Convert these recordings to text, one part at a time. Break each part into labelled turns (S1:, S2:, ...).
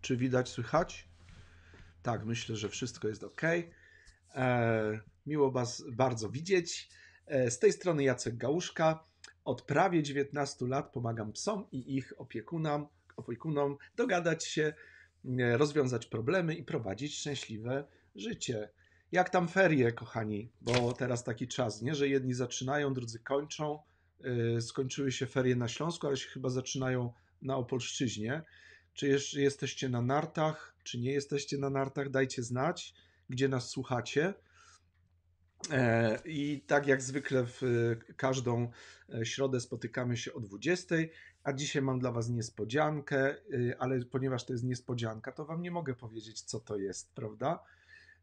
S1: Czy widać, słychać? Tak, myślę, że wszystko jest ok. E, miło Was bardzo widzieć. E, z tej strony Jacek Gałuszka. Od prawie 19 lat pomagam psom i ich opiekunom, opiekunom dogadać się, e, rozwiązać problemy i prowadzić szczęśliwe życie. Jak tam ferie, kochani? Bo teraz taki czas, nie? Że jedni zaczynają, drudzy kończą. E, skończyły się ferie na Śląsku, ale się chyba zaczynają na Opolszczyźnie. Czy jeszcze jesteście na nartach, czy nie jesteście na nartach? Dajcie znać, gdzie nas słuchacie. E, I tak jak zwykle w e, każdą e, środę spotykamy się o 20, a dzisiaj mam dla Was niespodziankę, ale ponieważ to jest niespodzianka, to Wam nie mogę powiedzieć, co to jest, prawda?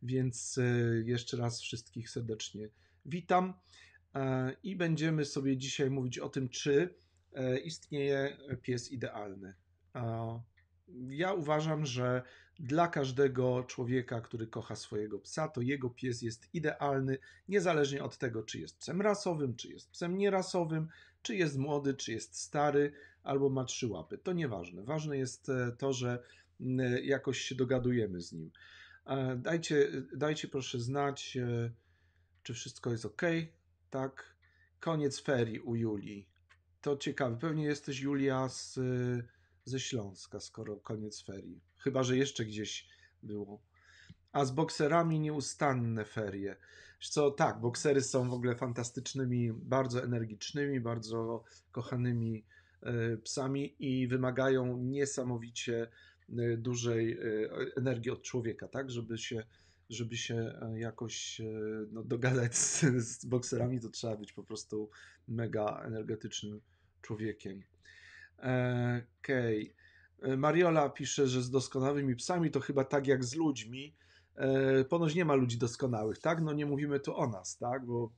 S1: Więc jeszcze raz wszystkich serdecznie witam i będziemy sobie dzisiaj mówić o tym, czy istnieje pies idealny. E, Ja uważam, że dla każdego człowieka, który kocha swojego psa, to jego pies jest idealny, niezależnie od tego, czy jest psem rasowym, czy jest psem nierasowym, czy jest młody, czy jest stary, albo ma trzy łapy. To nieważne. Ważne jest e, to, że jakoś się dogadujemy z nim. E, Dajcie, dajcie proszę znać, e, czy wszystko jest ok. Tak. Koniec ferii u Julii. To ciekawe. Pewnie jesteś Julia z, ze Śląska, skoro koniec ferii. Chyba, że jeszcze gdzieś było. A z bokserami nieustanne ferie. Co, tak, boksery są w ogóle fantastycznymi, bardzo energicznymi, bardzo kochanymi e, psami i wymagają niesamowicie e, dużej e, energii od człowieka, tak, żeby się, żeby się jakoś no, dogadać z, z bokserami, to trzeba być po prostu mega energetycznym człowiekiem. E, Okej. E, Mariola pisze, że z doskonałymi psami to chyba tak jak z ludźmi. E, Ponoć nie ma ludzi doskonałych, tak? No nie mówimy tu o nas, tak? Bo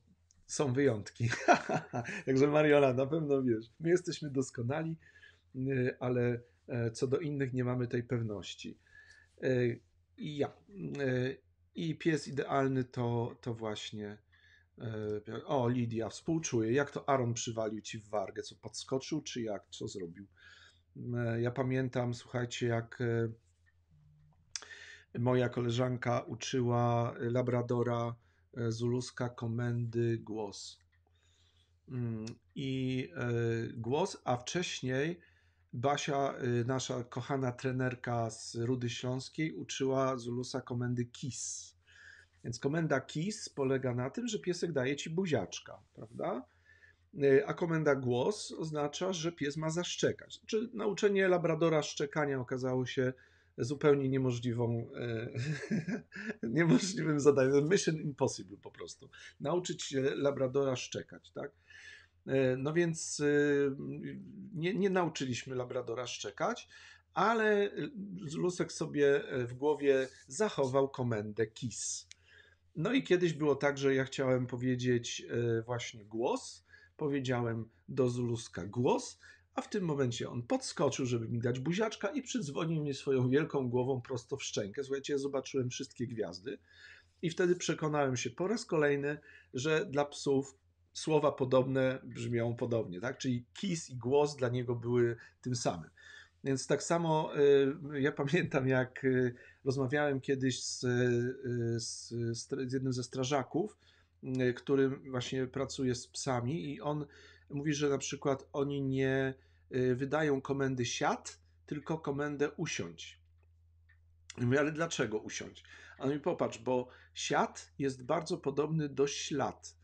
S1: są wyjątki. Także Mariola, na pewno wiesz, my jesteśmy doskonali, ale co do innych nie mamy tej pewności. I ja. I pies idealny to, to właśnie. E, O, Lidia, współczuję. Jak to Aaron przywalił ci w wargę? Co podskoczył, czy jak? Co zrobił? E, Ja pamiętam, słuchajcie, jak e, moja koleżanka uczyła Labradora Zuluska komendy głos. Mm, I głos, a wcześniej Basia, nasza kochana trenerka z Rudy Śląskiej, uczyła Zulusa komendy KISS. Więc komenda KISS polega na tym, że piesek daje ci buziaczka, prawda? E, A komenda głos oznacza, że pies ma zaszczekać. Czy nauczenie Labradora szczekania okazało się zupełnie niemożliwą, e, niemożliwym zadaniem. Mission impossible po prostu.Lusek się Labradora szczekać, tak? E, No więc nie, nie nauczyliśmy Labradora szczekać, ale Lusek sobie w głowie zachował komendę KISS. No i kiedyś było tak, że ja chciałem powiedzieć e, właśnie głos, powiedziałem do Zuluska głos, a w tym momencie on podskoczył, żeby mi dać buziaczka i przydzwonił mnie swoją wielką głową prosto w szczękę. Słuchajcie, ja zobaczyłem wszystkie gwiazdy i wtedy przekonałem się po raz kolejny, że dla psów słowa podobne brzmią podobnie, tak? Czyli kiss i głos dla niego były tym samym. Więc tak samo y, ja pamiętam, jak y, rozmawiałem kiedyś z, y, z, z jednym ze strażaków, który właśnie pracuje z psami i on mówi, że na przykład oni nie wydają komendy siad, tylko komendę usiądź. I mówię, ale dlaczego usiądź? A on mówi, popatrz, bo siad jest bardzo podobny do ślad,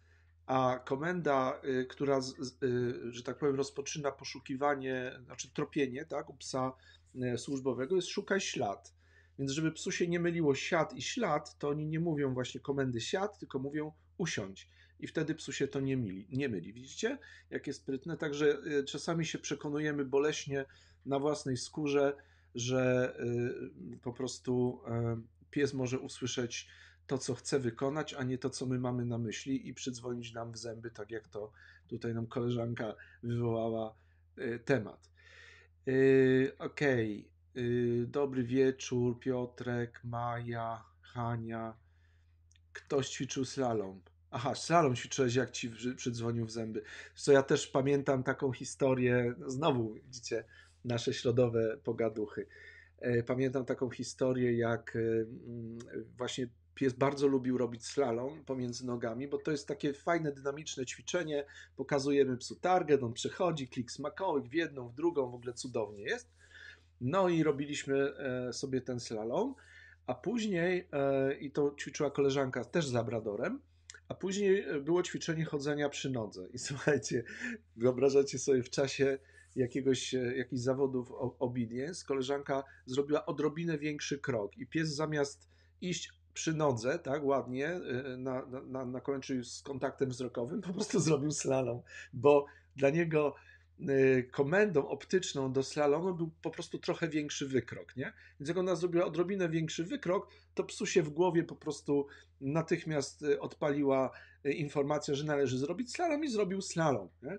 S1: a komenda, y, która, y, że tak powiem, rozpoczyna poszukiwanie, znaczy tropienie, tak, u psa y, służbowego jest szukaj ślad. Więc żeby psu się nie myliło siad i ślad, to oni nie mówią właśnie komendy siad, tylko mówią usiądź. I wtedy psu się to nie myli. Nie myli. Widzicie, jakie sprytne? Także czasami się przekonujemy boleśnie na własnej skórze, że po prostu y, pies może usłyszeć to, co chce wykonać, a nie to, co my mamy na myśli i przydzwonić nam w zęby, tak jak to tutaj nam koleżanka wywołała y, temat. Y, Okej. Y, Dobry wieczór, Piotrek, Maja, Hania. Ktoś ćwiczył slalom. Aha, slalom ćwiczyłeś, jak ci przy- przydzwonił w zęby. Co ja też pamiętam taką historię, no znowu widzicie, nasze środowe pogaduchy. E, pamiętam taką historię, jak e, właśnie pies bardzo lubił robić slalom pomiędzy nogami, bo to jest takie fajne, dynamiczne ćwiczenie. Pokazujemy psu target, on przechodzi, klik smakołyk w jedną, w drugą, w ogóle cudownie jest. No i robiliśmy e, sobie ten slalom, a później, i to ćwiczyła koleżanka też z Labradorem, a później było ćwiczenie chodzenia przy nodze. I słuchajcie, wyobrażacie sobie w czasie jakiegoś, e, jakichś zawodów obedience, koleżanka zrobiła odrobinę większy krok i pies zamiast iść przy nodze, tak, ładnie, e, na, na, na końcu z kontaktem wzrokowym, po prostu zrobił slalom, bo dla niego e, komendą optyczną do slalomu był po prostu trochę większy wykrok, nie? Więc jak ona zrobiła odrobinę większy wykrok, to psu się w głowie po prostu natychmiast odpaliła informacja, że należy zrobić slalom i zrobił slalom, nie?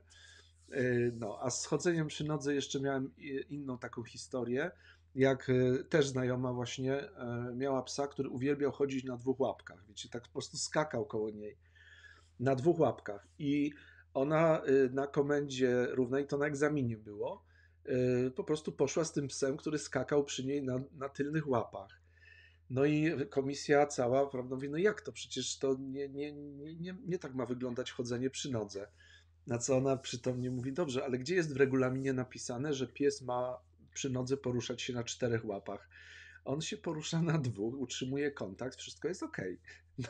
S1: E, no, a z chodzeniem przy nodze jeszcze miałem inną taką historię, jak e, też znajoma właśnie e, miała psa, który uwielbiał chodzić na dwóch łapkach. Wiecie, tak po prostu skakał koło niej na dwóch łapkach. I ona na komendzie równej, to na egzaminie było, po prostu poszła z tym psem, który skakał przy niej na, na tylnych łapach. No i komisja cała, prawda, mówi, no jak to, przecież to nie, nie, nie, nie, nie tak ma wyglądać chodzenie przy nodze. Na co ona przytomnie mówi, dobrze, ale gdzie jest w regulaminie napisane, że pies ma przy nodze poruszać się na czterech łapach? On się porusza na dwóch, utrzymuje kontakt, wszystko jest ok.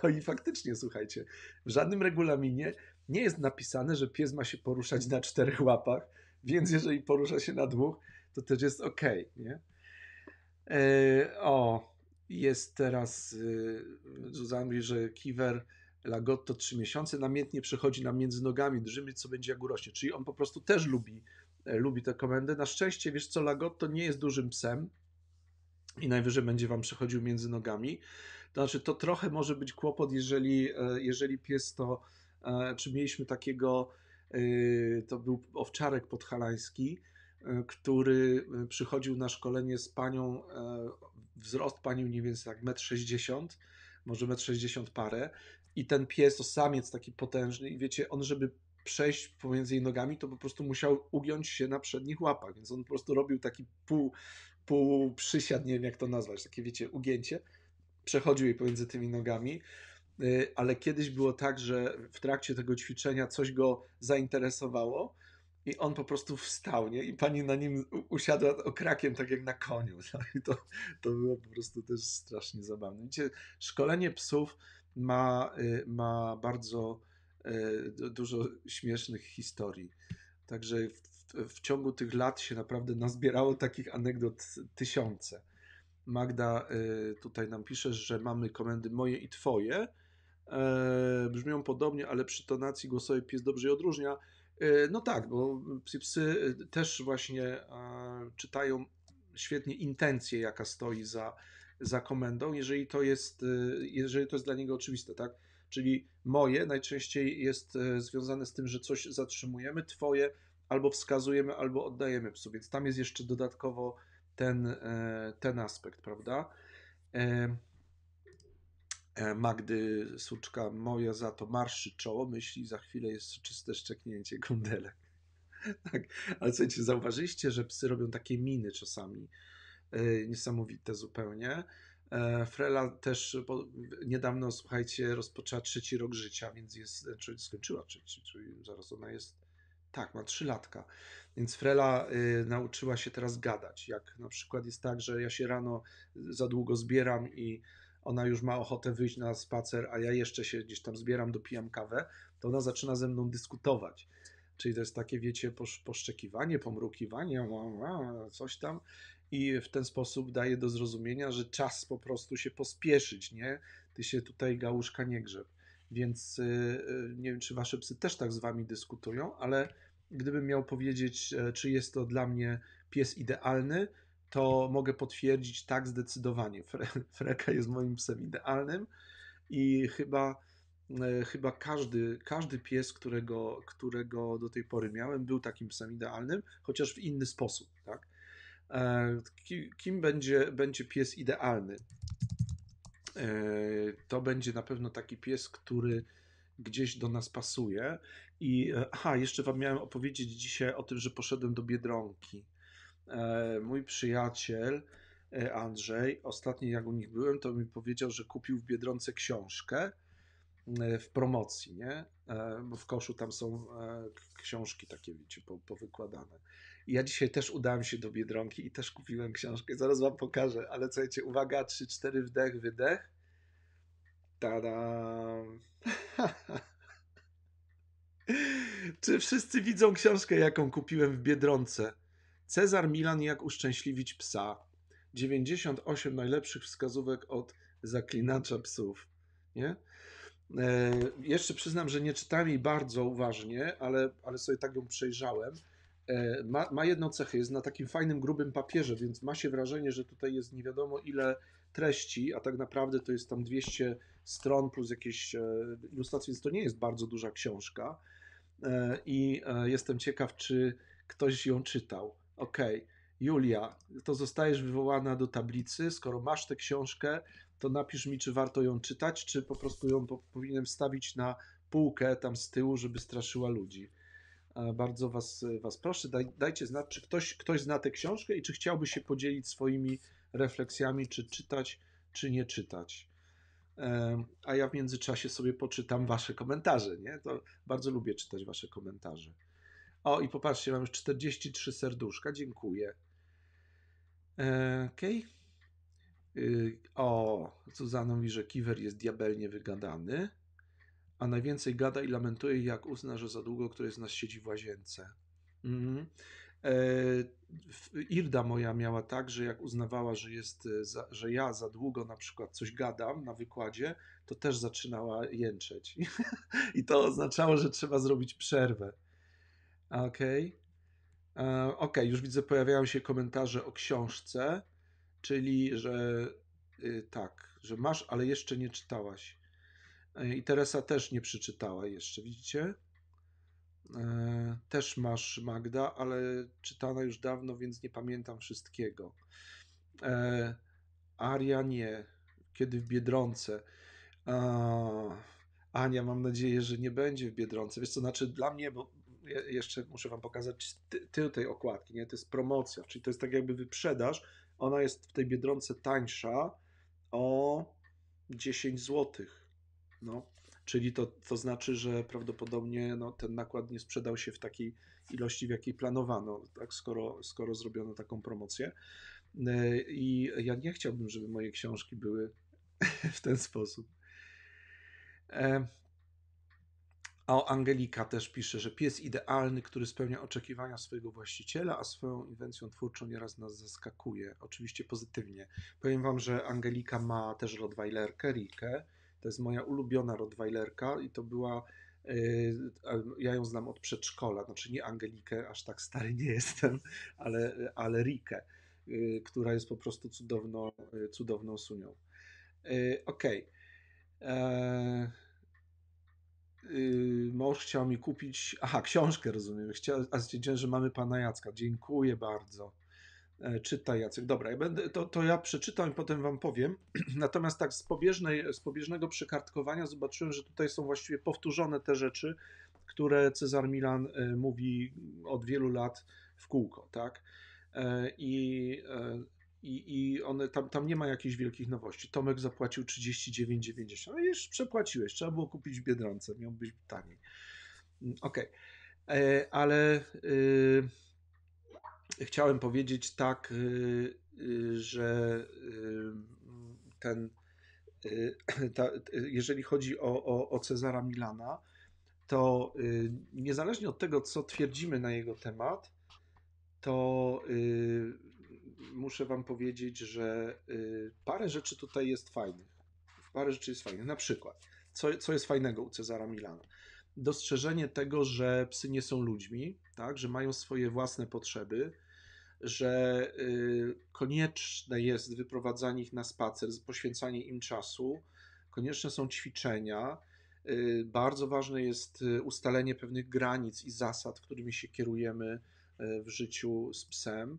S1: No i faktycznie, słuchajcie, w żadnym regulaminie nie jest napisane, że pies ma się poruszać na czterech łapach, więc jeżeli porusza się na dwóch, to też jest ok, nie? E, o, jest teraz, y, Zuzanna mówi, że Kiwer Lagotto trzy miesiące, namiętnie przechodzi nam między nogami, drżymy, co będzie jak urośnie. Czyli on po prostu też lubi, e, lubi tę komendę. Na szczęście, wiesz co, Lagotto nie jest dużym psem i najwyżej będzie wam przechodził między nogami. To znaczy, to trochę może być kłopot, jeżeli, e, jeżeli pies to, e, czy mieliśmy takiego, to był owczarek podhalański, który przychodził na szkolenie z panią, wzrost pani mniej więcej tak 1,60 m, może 1,60 m parę i ten pies, to samiec taki potężny i wiecie, on żeby przejść pomiędzy jej nogami, to po prostu musiał ugiąć się na przednich łapach, więc on po prostu robił taki pół, pół przysiad, nie wiem jak to nazwać, takie wiecie, ugięcie, przechodził jej pomiędzy tymi nogami, y, ale kiedyś było tak, że w trakcie tego ćwiczenia coś go zainteresowało i on po prostu wstał, nie? I pani na nim usiadła okrakiem, tak jak na koniu. No I to, to było po prostu też strasznie zabawne. Widzicie, szkolenie psów ma, y, ma bardzo dużo śmiesznych historii. Także w, w, ciągu tych lat się naprawdę nazbierało takich anegdot tysiące. Magda y, tutaj nam pisze, że mamy komendy moje i twoje. E, brzmią podobnie, ale przy tonacji głosowej pies dobrze je odróżnia. E, no tak, bo psy, psy też właśnie czytają świetnie intencję, jaka stoi za, za komendą, jeżeli to jest, y, jeżeli to jest dla niego oczywiste, tak? Czyli moje najczęściej jest y, związane z tym, że coś zatrzymujemy, twoje albo wskazujemy, albo oddajemy psu, więc tam jest jeszcze dodatkowo ten, e, ten aspekt, prawda? E, e, Magdy Suczka, moja za to marszy czoło, myśli, za chwilę jest czyste szczeknięcie kundelek. tak, ale słuchajcie, zauważyliście, że psy robią takie miny czasami, niesamowite zupełnie. E, Frela też niedawno, słuchajcie, rozpoczęła trzeci rok życia, więc jest, czyli skończyła trzeci, czyli zaraz ona jest, tak, ma trzy latka. Więc Frela y, nauczyła się teraz gadać. Jak na przykład jest tak, że ja się rano za długo zbieram i ona już ma ochotę wyjść na spacer, a ja jeszcze się gdzieś tam zbieram, dopijam kawę, to ona zaczyna ze mną dyskutować. Czyli to jest takie, wiecie, poszczekiwanie, pomrukiwanie, coś tam i w ten sposób daje do zrozumienia, że czas po prostu się pospieszyć, nie? Ty się tutaj gałuszka nie grzeb. Więc y, y, nie wiem, czy wasze psy też tak z wami dyskutują, ale gdybym miał powiedzieć, e, czy jest to dla mnie pies idealny, to mogę potwierdzić tak zdecydowanie. Freka jest moim psem idealnym i chyba, e, chyba każdy, każdy pies, którego, którego do tej pory miałem, był takim psem idealnym, chociaż w inny sposób. Tak? E, kim będzie, będzie pies idealny? E, to będzie na pewno taki pies, który gdzieś do nas pasuje. I e, aha, jeszcze Wam miałem opowiedzieć dzisiaj o tym, że poszedłem do biedronki. mój przyjaciel Andrzej, ostatnio jak u nich byłem, to mi powiedział, że kupił w Biedronce książkę w promocji, nie? Bo w koszu tam są książki takie, wiecie, powykładane. Ja dzisiaj też udałem się do Biedronki i też kupiłem książkę. Zaraz wam pokażę, ale słuchajcie, uwaga, 3-4 wdech, wydech. Tada! Czy wszyscy widzą książkę, jaką kupiłem w Biedronce? Cezar Milan, jak uszczęśliwić psa. 98 najlepszych wskazówek od zaklinacza psów. Nie? E, jeszcze przyznam, że nie czytałem jej bardzo uważnie, ale, ale sobie tak ją przejrzałem. E, ma, ma jedną cechę, jest na takim fajnym, grubym papierze, więc ma się wrażenie, że tutaj jest nie wiadomo ile treści, a tak naprawdę to jest tam 200 stron plus jakieś e, ilustracje, więc to nie jest bardzo duża książka. E, I jestem ciekaw, czy ktoś ją czytał. Okej, okay. Julia, to zostajesz wywołana do tablicy. Skoro masz tę książkę, to napisz mi, czy warto ją czytać, czy po prostu ją po, powinienem stawić na półkę tam z tyłu, żeby straszyła ludzi. Bardzo was, was proszę, daj, dajcie znać, czy ktoś, ktoś zna tę książkę i czy chciałby się podzielić swoimi refleksjami, czy czytać, czy nie czytać. A ja w międzyczasie sobie poczytam wasze komentarze, nie? To bardzo lubię czytać wasze komentarze. O, i popatrzcie, mam już 43 serduszka, dziękuję. Okej. Okay. O, Zuzana mówi, że Kiwer jest diabelnie wygadany a najwięcej gada i lamentuje, jak uzna, że za długo któryś z nas siedzi w łazience. E, Irda moja miała tak, że jak uznawała, że, jest, e, za, że ja za długo na przykład coś gadam na wykładzie, to też zaczynała jęczeć. I to oznaczało, że trzeba zrobić przerwę. Okej. Okay. E, ok, już widzę, pojawiają się komentarze o książce, czyli że y, tak, że masz, ale jeszcze nie czytałaś. E, I Teresa też nie przeczytała jeszcze, widzicie? E, też masz Magda, ale czytana już dawno, więc nie pamiętam wszystkiego. E, Aria nie. Kiedy w Biedronce. Ania, mam nadzieję, że nie będzie w Biedronce. Wiesz co, znaczy dla mnie, bo jeszcze muszę wam pokazać tył tej okładki, nie? To jest promocja, czyli to jest tak jakby wyprzedaż. Ona jest w tej Biedronce tańsza o 10 złotych no, czyli to, to znaczy, że prawdopodobnie no, ten nakład nie sprzedał się w takiej ilości, w jakiej planowano, tak, skoro, skoro zrobiono taką promocję. E, I ja nie chciałbym, żeby moje książki były w ten sposób. E, a Angelika też pisze, że pies idealny, który spełnia oczekiwania swojego właściciela, a swoją inwencją twórczą nieraz nas zaskakuje. Oczywiście pozytywnie. Powiem Wam, że Angelika ma też Rottweilerkę, Rikę, to jest moja ulubiona Rottweilerka i to była e, ja ją znam od przedszkola, znaczy nie Angelikę, aż tak stary nie jestem, ale, ale Rikę, e, która jest po prostu cudowną, e, cudowną sunią. Okej. Okay. Mąż chciał mi kupić. Aha, książkę rozumiem. Chciał, a stwierdziłem, że mamy pana Jacka. Dziękuję bardzo. E, czyta Jacek. Dobra, ja będę, to, to ja przeczytam i potem wam powiem. Natomiast tak z, pobieżnej, z pobieżnego przekartkowania zobaczyłem, że tutaj są właściwie powtórzone te rzeczy, które Cezar Milan e, mówi od wielu lat w kółko, tak? E, I, i, i one, tam, tam nie ma jakichś wielkich nowości. Tomek zapłacił 39,90. No już przepłaciłeś, trzeba było kupić w Biedronce, miał być taniej. Mm, okej, okay. ale... Yy, chciałem powiedzieć tak, y, y, że y, ten, ta, jeżeli chodzi o, o, o Cezara Milana, to niezależnie od tego, co twierdzimy na jego temat, to muszę Wam powiedzieć, że parę rzeczy tutaj jest fajnych. Parę rzeczy jest fajnych. Na przykład, co, co jest fajnego u Cezara Milana? Dostrzeżenie tego, że psy nie są ludźmi, tak? że mają swoje własne potrzeby, że y, konieczne jest wyprowadzanie ich na spacer, poświęcanie im czasu, konieczne są ćwiczenia. Y, bardzo ważne jest y, ustalenie pewnych granic i zasad, którymi się kierujemy w życiu z psem.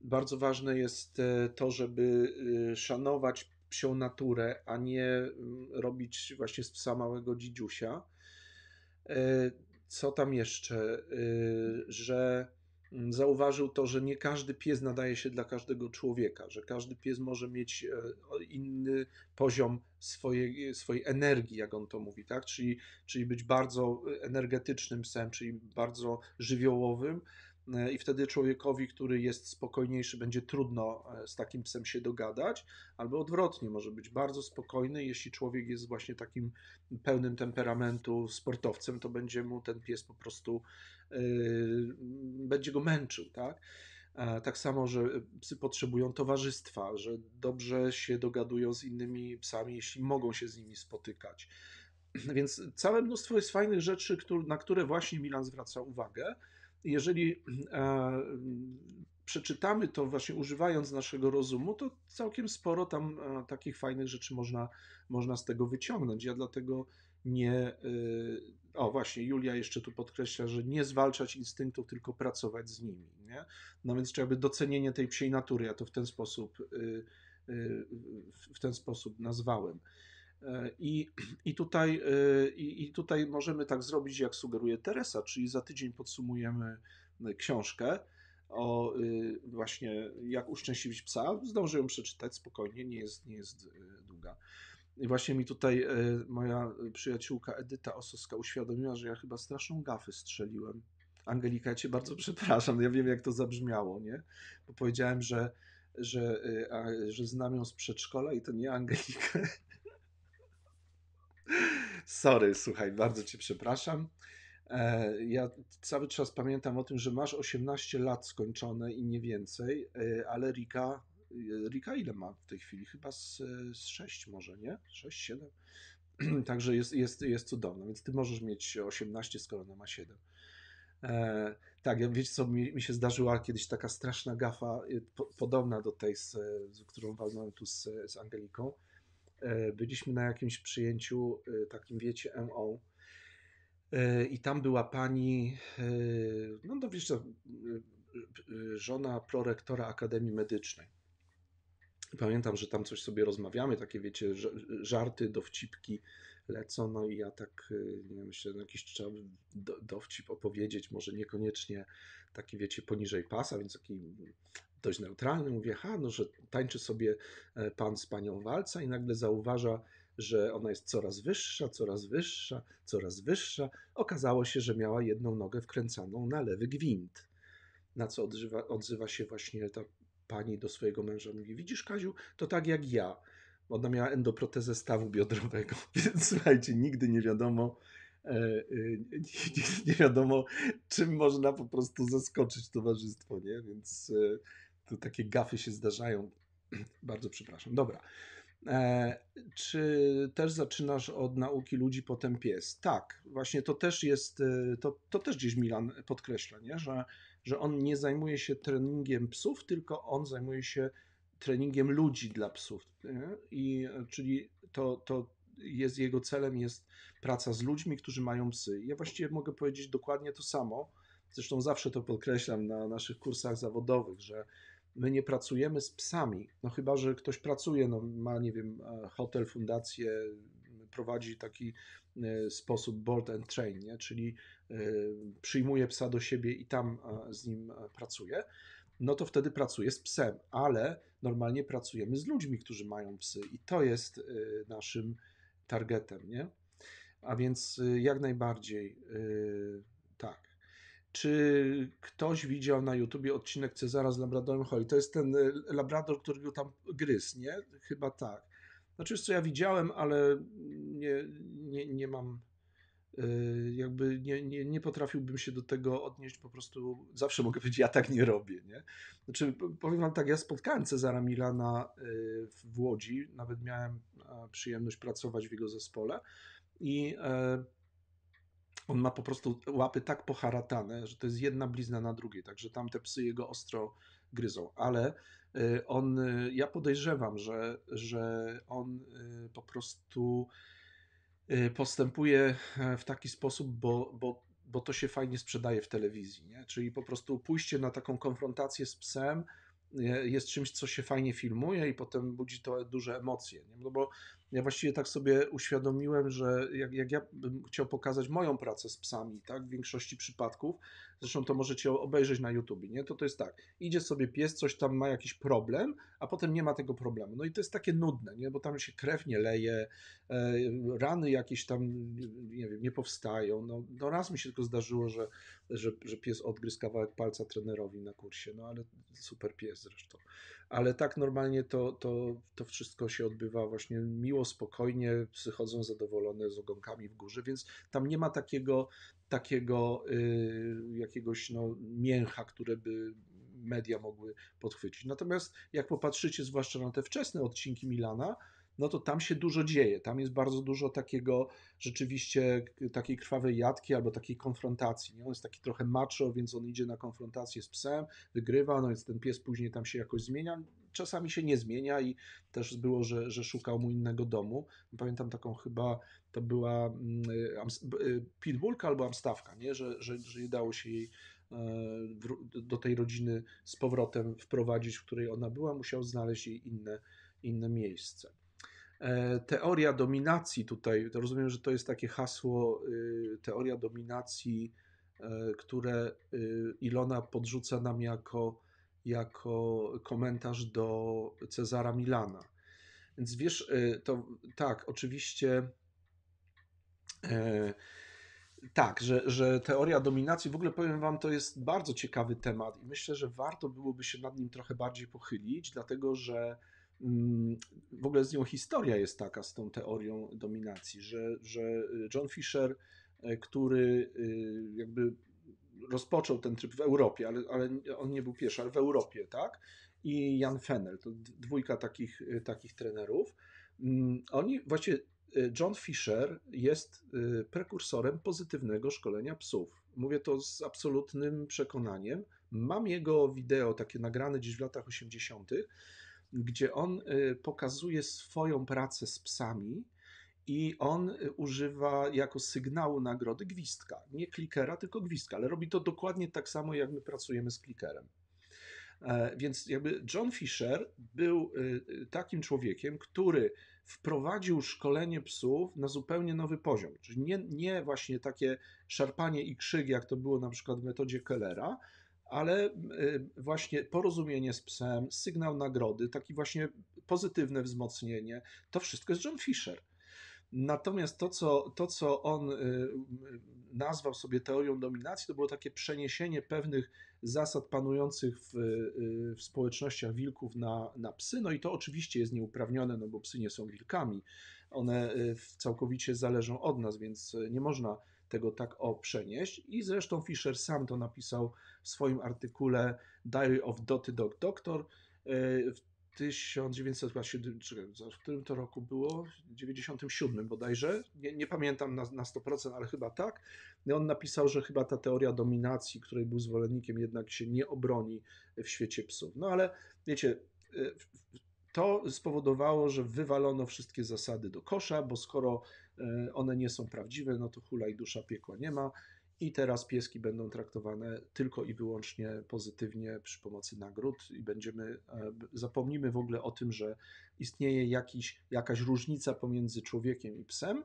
S1: Bardzo ważne jest to, żeby szanować psią naturę, a nie mm, robić właśnie z psa małego dzidziusia. Co tam jeszcze? Że mm, zauważył to, że nie każdy pies nadaje się dla każdego człowieka, że każdy pies może mieć e, inny poziom swojej, swojej energii, jak on to mówi, tak? Czyli, czyli być bardzo energetycznym psem, czyli bardzo żywiołowym, E, i wtedy człowiekowi, który jest spokojniejszy, będzie trudno e, z takim psem się dogadać, albo odwrotnie, może być bardzo spokojny. Jeśli człowiek jest właśnie takim pełnym temperamentu sportowcem, to będzie mu ten pies po prostu yy, będzie go męczył, tak? Tak samo, że psy potrzebują towarzystwa, że dobrze się dogadują z innymi psami, jeśli mogą się z nimi spotykać. Więc całe mnóstwo jest fajnych rzeczy, na które właśnie Milan zwraca uwagę jeżeli e, przeczytamy to właśnie używając naszego rozumu, to całkiem sporo tam e, takich fajnych rzeczy można, można z tego wyciągnąć. Ja dlatego nie. E, o, właśnie, Julia jeszcze tu podkreśla, że nie zwalczać instynktów, tylko pracować z nimi. Nie? No więc jakby docenienie tej psiej natury, ja to w ten sposób, w ten sposób nazwałem. E, I, i, tutaj, e, i, I tutaj możemy tak zrobić, jak sugeruje Teresa, czyli za tydzień podsumujemy e, książkę o właśnie jak uszczęśliwić psa. Zdążę ją przeczytać spokojnie, nie jest, nie jest długa. I właśnie mi tutaj moja przyjaciółka Edyta Ososka uświadomiła, że ja chyba straszną gafę strzeliłem. Angelika, ja cię bardzo przepraszam, ja wiem jak to zabrzmiało, nie? Bo powiedziałem, że, że, że znam ją z przedszkola i to nie Angelikę, Sorry, słuchaj, bardzo cię przepraszam. E, ja cały czas pamiętam o tym, że masz 18 lat skończone i nie więcej, e, ale Rika, e, Rika ile ma w tej chwili? Chyba z, z 6 może, nie? 6, 7? Także jest, jest, jest cudowna, więc ty możesz mieć 18, skoro ona ma 7. E, tak, ja wiecie co, mi, mi, się zdarzyła kiedyś taka straszna gafa, po, podobna do tej, z, z którą walnąłem tu z, z Angeliką. E, byliśmy na jakimś przyjęciu, e, takim wiecie, MO. E, I tam była pani, no to wiesz, żona prorektora Akademii Medycznej. Pamiętam, że tam coś sobie rozmawiamy, takie wiecie, żarty, dowcipki lecą, no i ja tak, nie wiem, myślę, no jakiś trzeba dowcip opowiedzieć, może niekoniecznie taki, wiecie, poniżej pasa, więc taki dość neutralny, mówię, ha, no, że tańczy sobie e, pan z panią walca i nagle zauważa, że ona jest coraz wyższa, coraz wyższa, coraz wyższa. Okazało się, że miała jedną nogę wkręcaną na lewy gwint. Na co odzywa, odzywa się właśnie ta pani do swojego męża. Mówi, widzisz Kaziu, to tak jak ja. Ona miała endoprotezę stawu biodrowego, więc słuchajcie, nigdy nie wiadomo, e, e, nie wiadomo, czym można po prostu zaskoczyć towarzystwo, nie? Więc tu takie gafy się zdarzają. Bardzo przepraszam. Dobra. E, czy też zaczynasz od nauki ludzi, potem pies? Tak, właśnie to też jest, e, to, to też gdzieś Milan podkreśla, nie? Że, że on nie zajmuje się treningiem psów, tylko on zajmuje się treningiem ludzi dla psów. Nie? I czyli to, to jest jego celem jest praca z ludźmi, którzy mają psy. Ja właściwie mogę powiedzieć dokładnie to samo. Zresztą zawsze to podkreślam na naszych kursach zawodowych, że my nie pracujemy z psami. No chyba, że ktoś pracuje, no ma, nie wiem, e, hotel, fundację, prowadzi taki e, sposób board and train, nie? czyli e, przyjmuje psa do siebie i tam z nim pracuje, no to wtedy pracuje z psem, ale normalnie pracujemy z ludźmi, którzy mają psy i to jest naszym targetem, nie? A więc jak najbardziej. Czy ktoś widział na YouTubie odcinek Cezara z Labradorem Holly? To jest ten e, Labrador, który go tam gryzł, nie? Chyba tak. Znaczy, co ja widziałem, ale nie, nie, nie mam e, jakby nie, nie, nie potrafiłbym się do tego odnieść, po prostu zawsze mogę powiedzieć, ja tak nie robię, nie? Znaczy, powiem wam tak, ja spotkałem Cezara Milana e, w Łodzi, nawet miałem przyjemność pracować w jego zespole i on ma po prostu łapy tak poharatane, że to jest jedna blizna na drugiej, także tam te psy jego ostro gryzą, ale y, on, y, ja podejrzewam, że, że on y, po prostu postępuje w taki sposób, bo, bo, bo to się fajnie sprzedaje w telewizji, nie? czyli po prostu pójście na taką konfrontację z psem, jest czymś, co się fajnie filmuje i potem budzi to duże emocje. Nie? No bo ja właściwie tak sobie uświadomiłem, że jak, jak ja bym chciał pokazać moją pracę z psami, tak, w większości przypadków, zresztą to możecie obejrzeć na YouTube, nie? To to jest tak, idzie sobie pies, coś tam ma jakiś problem, a potem nie ma tego problemu. No i to jest takie nudne, nie? Bo tam się krew nie leje, e, rany jakieś tam, nie wiem, nie powstają. No, no raz mi się tylko zdarzyło, że, że, że pies odgryzł kawałek palca trenerowi na kursie, no ale super pies zresztą ale tak normalnie to, to, to wszystko się odbywa właśnie miło, spokojnie, psy chodzą zadowolone z ogonkami w górze, więc tam nie ma takiego, takiego y, jakiegoś no, mięcha, które by media mogły podchwycić. Natomiast jak popatrzycie zwłaszcza na te wczesne odcinki Milana, no to tam się dużo dzieje. Tam jest bardzo dużo takiego rzeczywiście takiej krwawej jadki albo takiej konfrontacji. Nie? On jest taki trochę macho, więc on idzie na konfrontację z psem, wygrywa, no więc ten pies później tam się jakoś zmienia. Czasami się nie zmienia i też było, że, że szukał mu innego domu. Pamiętam taką chyba, to była mm, y, pitbullka albo amstawka, nie? Że, że, że nie dało się jej e, do tej rodziny z powrotem wprowadzić, w której ona była, musiał znaleźć jej inne, inne miejsce. E, teoria dominacji tutaj, rozumiem, że to jest takie hasło, y, teoria dominacji, e, które y, Ilona podrzuca nam jako, jako komentarz do Cezara Milana. Więc wiesz, y, to tak, oczywiście. E, tak, że, że teoria dominacji, w ogóle powiem Wam, to jest bardzo ciekawy temat i myślę, że warto byłoby się nad nim trochę bardziej pochylić, dlatego że w ogóle z nią historia jest taka, z tą teorią dominacji, że, że John Fisher, e, który y, jakby rozpoczął ten tryb w Europie, ale, ale on nie był pierwszy, ale w Europie, tak? I Jan Fennel, to dwójka takich, y, takich trenerów. Mm, oni właściwie, y, John Fisher jest prekursorem pozytywnego szkolenia psów. Mówię to z absolutnym przekonaniem. Mam jego wideo, takie nagrane gdzieś w latach 80., gdzie on y, pokazuje swoją pracę z psami i on y, używa jako sygnału nagrody gwizdka. Nie klikera, tylko gwizdka, ale robi to dokładnie tak samo, jak my pracujemy z klikerem. E, więc jakby John Fisher był y, takim człowiekiem, który wprowadził szkolenie psów na zupełnie nowy poziom. Czyli nie, nie właśnie takie szarpanie i krzyk, jak to było na przykład w metodzie Kellera, ale y, właśnie porozumienie z psem, sygnał nagrody, taki właśnie pozytywne wzmocnienie, to wszystko jest John Fisher. Natomiast to co, to, co on y, nazwał sobie teorią dominacji, to było takie przeniesienie pewnych zasad panujących w, y, w społecznościach wilków na, na psy. No i to oczywiście jest nieuprawnione, no bo psy nie są wilkami. One całkowicie zależą od nas, więc nie można tego tak o przenieść. I zresztą Fisher sam to napisał w swoim artykule Diary of Dotty Dog Doctor e, w 1907, w którym to roku było? W 97 bodajże. Nie, nie pamiętam na, na 100%, ale chyba tak. I on napisał, że chyba ta teoria dominacji, której był zwolennikiem, jednak się nie obroni w świecie psów. No ale wiecie, e, to spowodowało, że wywalono wszystkie zasady do kosza, bo skoro one nie są prawdziwe, no to hula i dusza piekła nie ma. I teraz pieski będą traktowane tylko i wyłącznie pozytywnie przy pomocy nagród i będziemy, e, zapomnimy w ogóle o tym, że istnieje jakiś, jakaś różnica pomiędzy człowiekiem i psem.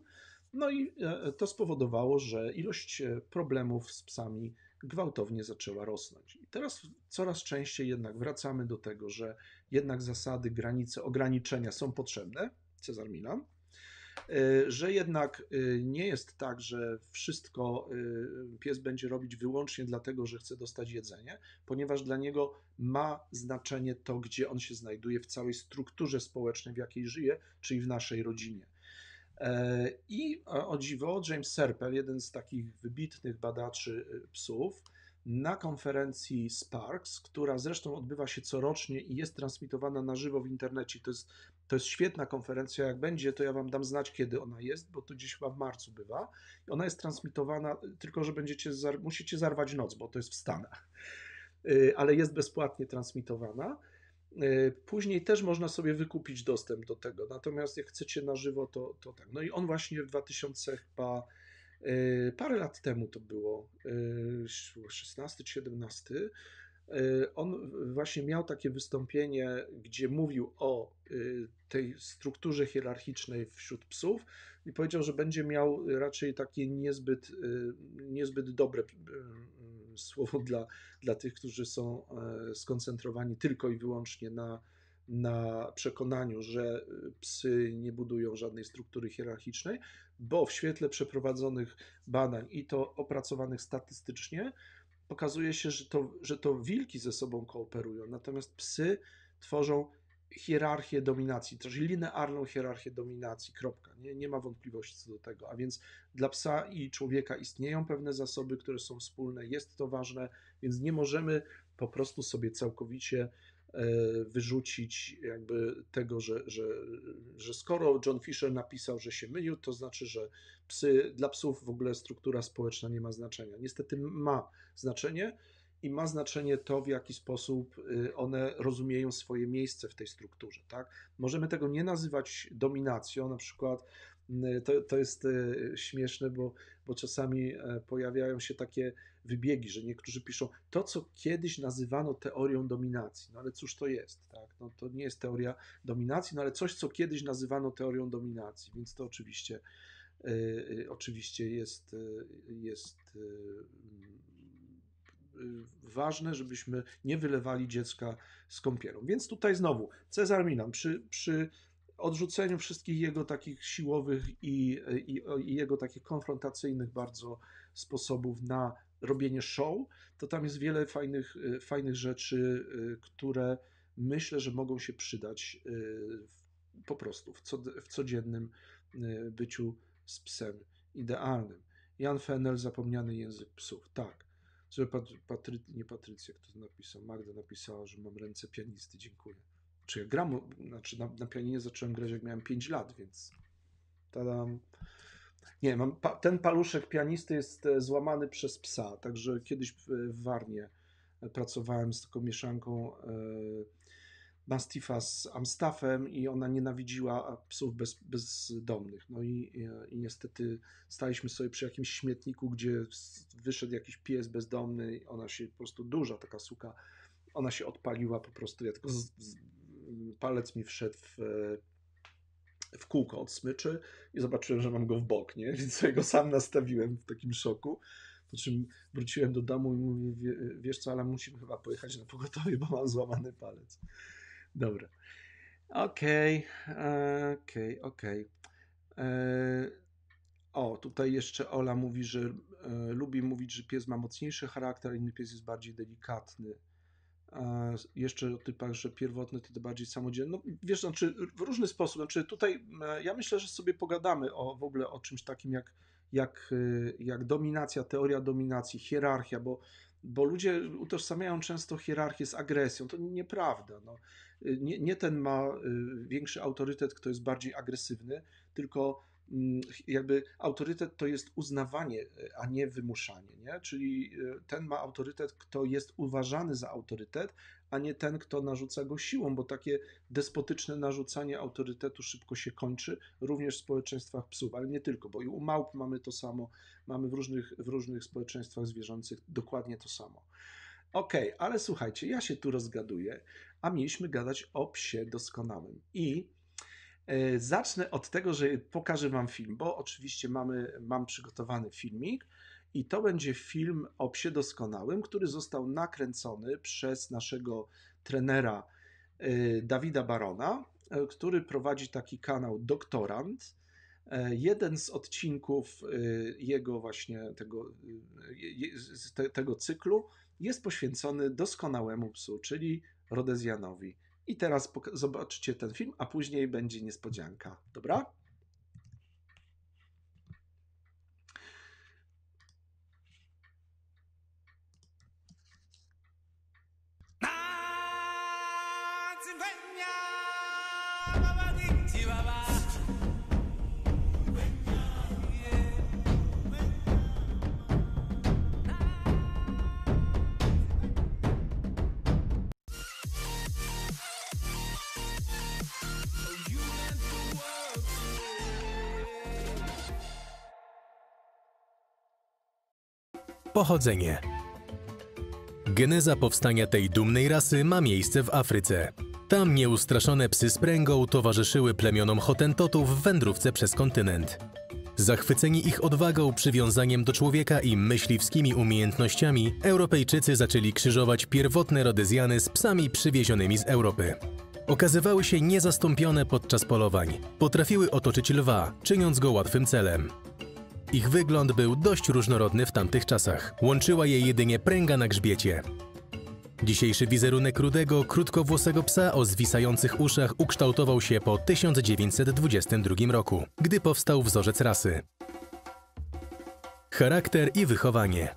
S1: No i e, to spowodowało, że ilość problemów z psami gwałtownie zaczęła rosnąć. I teraz coraz częściej jednak wracamy do tego, że jednak zasady, granice, ograniczenia są potrzebne, Cezar Milan, że jednak y, nie jest tak, że wszystko y, pies będzie robić wyłącznie dlatego, że chce dostać jedzenie, ponieważ dla niego ma znaczenie to, gdzie on się znajduje w całej strukturze społecznej, w jakiej żyje, czyli w naszej rodzinie. E, I o dziwo, James Serpel, jeden z takich wybitnych badaczy y, psów, na konferencji Sparks, która zresztą odbywa się corocznie i jest transmitowana na żywo w internecie. To jest, to jest świetna konferencja. Jak będzie, to ja Wam dam znać, kiedy ona jest, bo to gdzieś chyba w marcu bywa. Ona jest transmitowana, tylko że będziecie musicie zarwać noc, bo to jest w Stanach. Y, ale jest bezpłatnie transmitowana. E, później też można sobie wykupić dostęp do tego, natomiast jak chcecie na żywo, to, to tak. No i on właśnie w 2000 chyba e, parę lat temu to było, 16 e, czy 17, y, on właśnie miał takie wystąpienie, gdzie mówił o y, tej strukturze hierarchicznej wśród psów i powiedział, że będzie miał raczej takie niezbyt, y, niezbyt dobre słowo dla, dla tych, którzy są e, skoncentrowani tylko i wyłącznie na, na przekonaniu, że psy nie budują żadnej struktury hierarchicznej, bo w świetle przeprowadzonych badań i to opracowanych statystycznie, pokazuje się, że to, że to wilki ze sobą kooperują, natomiast psy tworzą hierarchię dominacji, też linearną hierarchię dominacji, kropka. Nie, nie ma wątpliwości co do tego. A więc dla psa i człowieka istnieją pewne zasoby, które są wspólne, jest to ważne, więc nie możemy po prostu sobie całkowicie wyrzucić jakby tego, że, że, że skoro John Fisher napisał, że się mylił, to znaczy, że psy, dla psów w ogóle struktura społeczna nie ma znaczenia. Niestety ma znaczenie, i ma znaczenie to, w jaki sposób y, one rozumieją swoje miejsce w tej strukturze. Tak? Możemy tego nie nazywać dominacją, na przykład y, to, to jest y, śmieszne, bo, bo czasami e, pojawiają się takie wybiegi, że niektórzy piszą to, co kiedyś nazywano teorią dominacji. No ale cóż to jest? Tak? No, to nie jest teoria dominacji, no ale coś, co kiedyś nazywano teorią dominacji, więc to oczywiście, oczywiście jest, jest Y, ważne, żebyśmy nie wylewali dziecka z kąpielą. Więc tutaj znowu Cezar Milan przy, przy odrzuceniu wszystkich jego takich siłowych i, i, i, jego takich konfrontacyjnych bardzo sposobów na robienie show, to tam jest wiele fajnych, y, fajnych rzeczy, y, które myślę, że mogą się przydać po prostu w, w codziennym byciu z psem idealnym. Jan Fennel, zapomniany język psów. Tak. Patry, nie Patrycja, kto to napisał, Magda napisała, że mam ręce pianisty, dziękuję. Czy ja gram, znaczy na, na pianinie zacząłem grać jak miałem 5 lat, więc tadam. Nie, mam, pa, ten paluszek pianisty jest e, złamany przez psa, także kiedyś w Warnie e, pracowałem z taką mieszanką e, Mastiffa z Amstaffem i ona nienawidziła psów bez, bezdomnych. No i, i, niestety staliśmy sobie przy jakimś śmietniku, gdzie wyszedł jakiś pies bezdomny ona się po prostu, duża taka suka, ona się odpaliła po prostu, ja tylko z, z, palec mi wszedł w, w kółko od smyczy i zobaczyłem, że mam go w bok, nie? Więc sobie go sam nastawiłem w takim szoku. Po czym wróciłem do domu i mówię, wiesz co, ale musimy chyba pojechać na pogotowie, bo mam złamany palec. Dobra. Okej, okay, okej, okay, okej. Okay. E, o, tutaj jeszcze Ola mówi, że e, lubi mówić, że pies ma mocniejszy charakter, inny pies jest bardziej delikatny. E, jeszcze o typach, że pierwotny to bardziej samodzielny. No, wiesz, znaczy w różny sposób. Znaczy tutaj e, ja myślę, że sobie pogadamy o w ogóle o czymś takim jak, jak, e, jak dominacja, teoria dominacji, hierarchia, bo, bo ludzie utożsamiają często hierarchię z agresją. To nieprawda. No nie, nie ten ma większy autorytet, kto jest bardziej agresywny, tylko jakby autorytet to jest uznawanie, a nie wymuszanie, nie? Czyli y, ten ma autorytet, kto jest uważany za autorytet, a nie ten, kto narzuca go siłą, bo takie despotyczne narzucanie autorytetu szybko się kończy, również w społeczeństwach psów, ale nie tylko, bo i u małp mamy to samo, mamy w różnych, w różnych społeczeństwach zwierzęcych dokładnie to samo. Okej, okay, ale słuchajcie, ja się tu rozgaduję, a mieliśmy gadać o psie doskonałym. I e, zacznę od tego, że pokażę Wam film, bo oczywiście mamy, mam przygotowany filmik. I to będzie film o psie doskonałym, który został nakręcony przez naszego trenera e, Dawida Barona, e, który prowadzi taki kanał Doktorant. Jeden z odcinków jego właśnie tego, tego cyklu jest poświęcony doskonałemu psu, czyli Rodezjanowi. I teraz zobaczycie ten film, a później będzie niespodzianka. Dobra?
S2: Pochodzenie. Geneza powstania tej dumnej rasy ma miejsce w Afryce. Tam nieustraszone psy z towarzyszyły plemionom Hotentotów w wędrówce przez kontynent. Zachwyceni ich odwagą, przywiązaniem do człowieka i myśliwskimi umiejętnościami, Europejczycy zaczęli krzyżować pierwotne Rodezjany z psami przywiezionymi z Europy. Okazywały się niezastąpione podczas polowań. Potrafiły otoczyć lwa, czyniąc go łatwym celem. Ich wygląd był dość różnorodny w tamtych czasach. Łączyła je jedynie pręga na grzbiecie. Dzisiejszy wizerunek rudego, krótkowłosego psa o zwisających uszach ukształtował się po 1922 roku, gdy powstał wzorzec rasy. Charakter i wychowanie.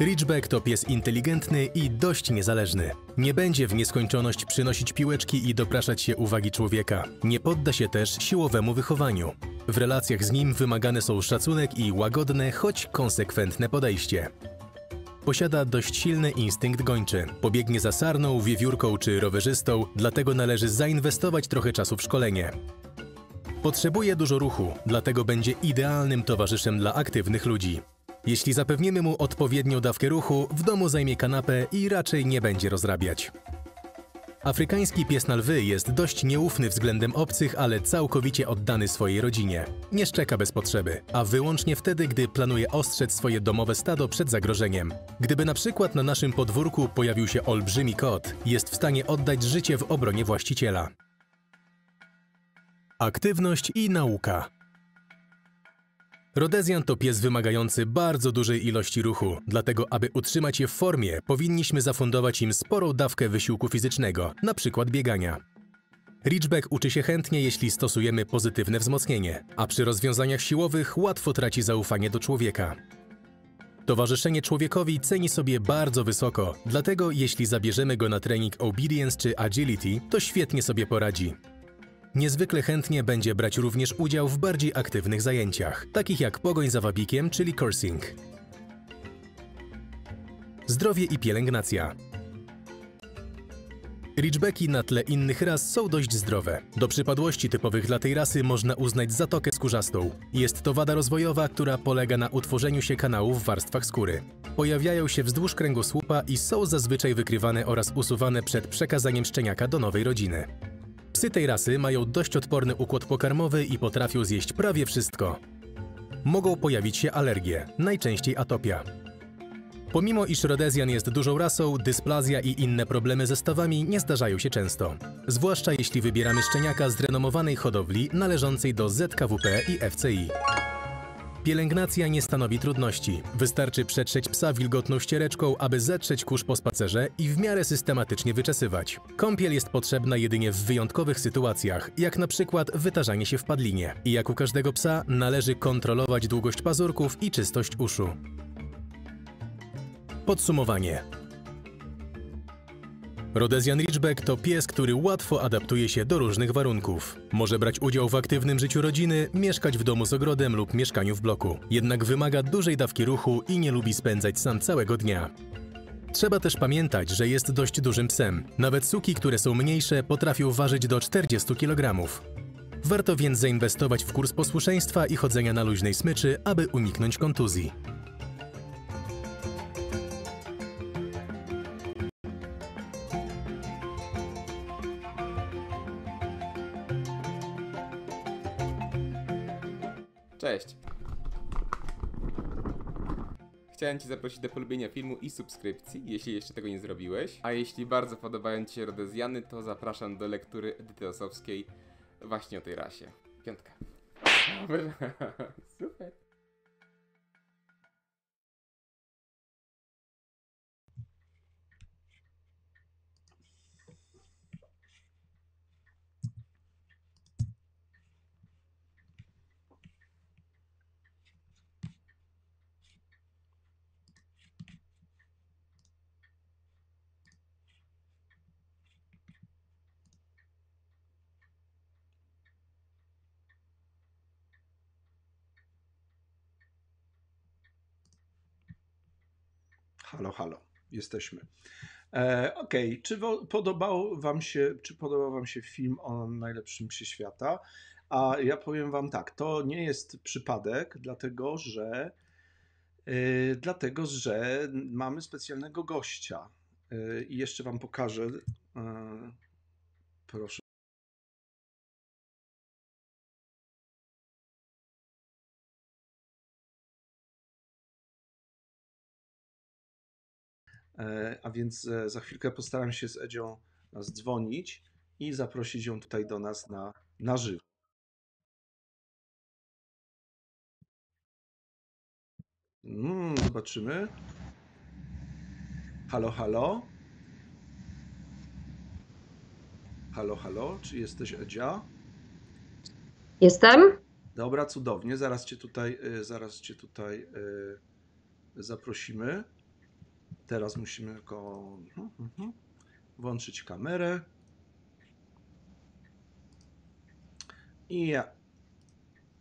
S2: Ridgeback to pies inteligentny i dość niezależny. Nie będzie w nieskończoność przynosić piłeczki i dopraszać się uwagi człowieka. Nie podda się też siłowemu wychowaniu. W relacjach z nim wymagane są szacunek i łagodne, choć konsekwentne podejście. Posiada dość silny instynkt gończy. Pobiegnie za sarną, wiewiórką czy rowerzystą, dlatego należy zainwestować trochę czasu w szkolenie. Potrzebuje dużo ruchu, dlatego będzie idealnym towarzyszem dla aktywnych ludzi. Jeśli zapewnimy mu odpowiednią dawkę ruchu, w domu zajmie kanapę i raczej nie będzie rozrabiać. Afrykański pies na lwy jest dość nieufny względem obcych, ale całkowicie oddany swojej rodzinie. Nie szczeka bez potrzeby, a wyłącznie wtedy, gdy planuje ostrzec swoje domowe stado przed zagrożeniem. Gdyby na przykład na naszym podwórku pojawił się olbrzymi kot, jest w stanie oddać życie w obronie właściciela. Aktywność i nauka. Rodezjan to pies wymagający bardzo dużej ilości ruchu, dlatego aby utrzymać je w formie, powinniśmy zafundować im sporą dawkę wysiłku fizycznego, na przykład biegania. Ridgeback uczy się chętnie, jeśli stosujemy pozytywne wzmocnienie, a przy rozwiązaniach siłowych łatwo traci zaufanie do człowieka. Towarzyszenie człowiekowi ceni sobie bardzo wysoko, dlatego jeśli zabierzemy go na trening obedience czy agility, to świetnie sobie poradzi. Niezwykle chętnie będzie brać również udział w bardziej aktywnych zajęciach, takich jak pogoń za wabikiem, czyli coursing. Zdrowie i pielęgnacja. Ridgebacki na tle innych ras są dość zdrowe. Do przypadłości typowych dla tej rasy można uznać zatokę skórzastą. Jest to wada rozwojowa, która polega na utworzeniu się kanałów w warstwach skóry. Pojawiają się wzdłuż kręgosłupa i są zazwyczaj wykrywane oraz usuwane przed przekazaniem szczeniaka do nowej rodziny. Psy tej rasy mają dość odporny układ pokarmowy i potrafią zjeść prawie wszystko. Mogą pojawić się alergie, najczęściej atopia. Pomimo iż Rhodesian jest dużą rasą, dysplazja i inne problemy ze stawami nie zdarzają się często. Zwłaszcza jeśli wybieramy szczeniaka z renomowanej hodowli należącej do ZKWP i FCI. Pielęgnacja nie stanowi trudności. Wystarczy przetrzeć psa wilgotną ściereczką, aby zetrzeć kurz po spacerze i w miarę systematycznie wyczesywać. Kąpiel jest potrzebna jedynie w wyjątkowych sytuacjach, jak na przykład wytarzanie się w padlinie. I jak u każdego psa, należy kontrolować długość pazurków i czystość uszu. Podsumowanie. Rhodesian Ridgeback to pies, który łatwo adaptuje się do różnych warunków. Może brać udział w aktywnym życiu rodziny, mieszkać w domu z ogrodem lub mieszkaniu w bloku. Jednak wymaga dużej dawki ruchu i nie lubi spędzać sam całego dnia. Trzeba też pamiętać, że jest dość dużym psem. Nawet suki, które są mniejsze, potrafią ważyć do 40 kg. Warto więc zainwestować w kurs posłuszeństwa i chodzenia na luźnej smyczy, aby uniknąć kontuzji.
S3: Cześć! Chciałem Cię zaprosić do polubienia filmu i subskrypcji, jeśli jeszcze tego nie zrobiłeś. A jeśli bardzo podobają Ci się Rodezjany, to zapraszam do lektury Edyty Osowskiej właśnie o tej rasie. Piątka. Super.
S1: Halo, halo, jesteśmy. E, Okej, okay. czy podobał wam się, czy podobał wam się film o najlepszym psie świata? A ja powiem wam tak, to nie jest przypadek, dlatego że Yy, dlatego, że mamy specjalnego gościa. Yy, I jeszcze Wam pokażę. Yy, proszę. A więc e, za chwilkę postaram się z Edzią zdzwonić i zaprosić ją tutaj do nas na, na żywo. Mm, zobaczymy. Halo, halo? Halo, halo? Czy jesteś Edzia?
S4: Jestem?
S1: Dobra, cudownie. Zaraz cię tutaj, y, zaraz cię tutaj zaprosimy. Teraz musimy tylko mhm, mhm, włączyć kamerę. I ja.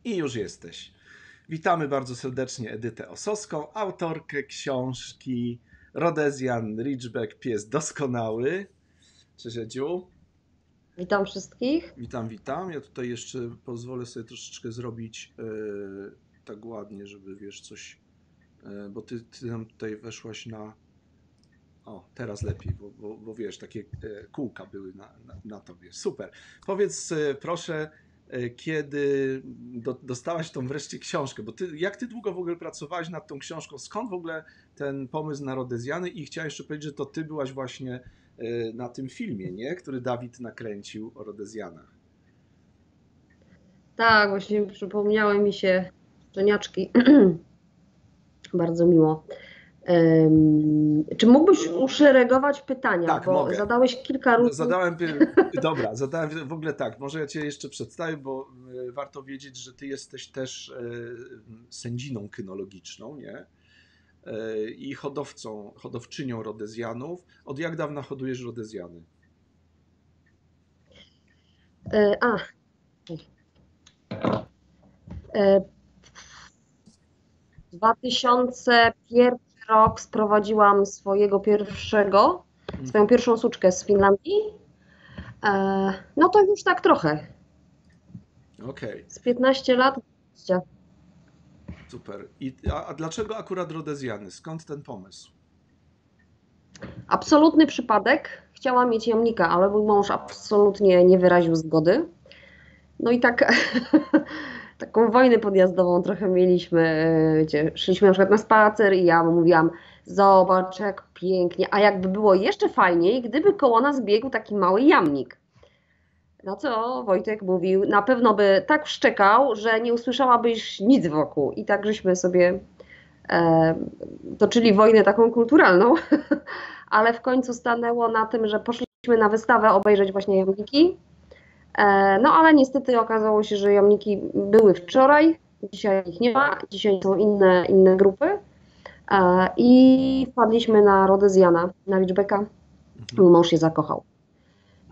S1: I już jesteś. Witamy bardzo serdecznie Edytę Osowską, autorkę książki Rodezjan Ridgeback Pies Doskonały. Cześć Edziu.
S4: Witam wszystkich.
S1: Witam, witam. Ja tutaj jeszcze pozwolę sobie troszeczkę zrobić e, tak ładnie, żeby wiesz coś, e, bo ty, ty nam tutaj weszłaś na. O, teraz lepiej, bo, bo, bo wiesz, takie e, kółka były na, na, na tobie. Super. Powiedz e, proszę, e, kiedy do, dostałaś tą wreszcie książkę, bo ty, jak ty długo w ogóle pracowałaś nad tą książką? Skąd w ogóle ten pomysł na Rodezjany? I chciałem jeszcze powiedzieć, że to ty byłaś właśnie na tym filmie, nie? Który Dawid nakręcił o Rodezjanach.
S4: Tak, właśnie przypomniały mi się szczeniaczki. Bardzo miło. Em, czy mógłbyś uszeregować pytania?
S1: Tak,
S4: bo
S1: mogę.
S4: zadałeś kilka różnych.
S1: Zadałem, dobra, zadałem w ogóle tak, może ja Cię jeszcze przedstawię, bo e, warto wiedzieć, że Ty jesteś też e, sędziną kynologiczną, nie? E, I hodowcą, hodowczynią rodezjanów. Od jak dawna hodujesz rodezjany?
S4: E, a. E, 2001 rok sprowadziłam swojego pierwszego, swoją pierwszą suczkę z Finlandii. E, no to już tak trochę.
S1: Okej,
S4: Z 15 lat. 20.
S1: super. I, a, a dlaczego akurat rodezjany? Skąd ten pomysł?
S4: Absolutny przypadek. Chciałam mieć jamnika, ale mój mąż absolutnie nie wyraził zgody. No i tak taką wojnę podjazdową trochę mieliśmy, e, gdzie szliśmy na przykład na spacer i ja mu mówiłam, zobacz jak pięknie, a jakby było jeszcze fajniej, gdyby koło nas biegł taki mały jamnik. Na co Wojtek mówił, na pewno by tak szczekał, że nie usłyszałabyś nic wokół. I tak żeśmy sobie e, toczyli wojnę taką kulturalną, ale w końcu stanęło na tym, że poszliśmy na wystawę obejrzeć właśnie jamniki. E, no ale niestety okazało się, że jamniki były wczoraj, dzisiaj ich nie ma, dzisiaj są inne, inne grupy. E, I wpadliśmy na Rodezjana, na Liczbeka. Mój mąż się zakochał.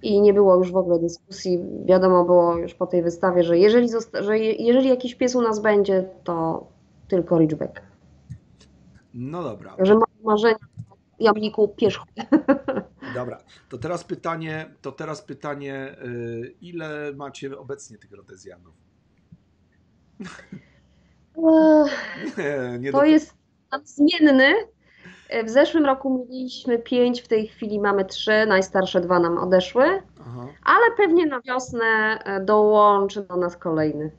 S4: I nie było już w ogóle dyskusji. Wiadomo było już po tej wystawie, że jeżeli, że je- jeżeli jakiś pies u nas będzie, to tylko Ridgeback.
S1: No dobra,
S4: Także mam marzenie jamniku pierzchu.
S1: dobra. To teraz pytanie, to teraz pytanie, y, ile macie obecnie tych rodezjanów? Nie, nie
S4: To
S1: do-
S4: jest zmienny. W zeszłym roku mieliśmy pięć, w tej chwili mamy trzy, najstarsze dwa nam odeszły,
S1: Aha.
S4: ale pewnie na wiosnę e, dołączy do nas kolejny.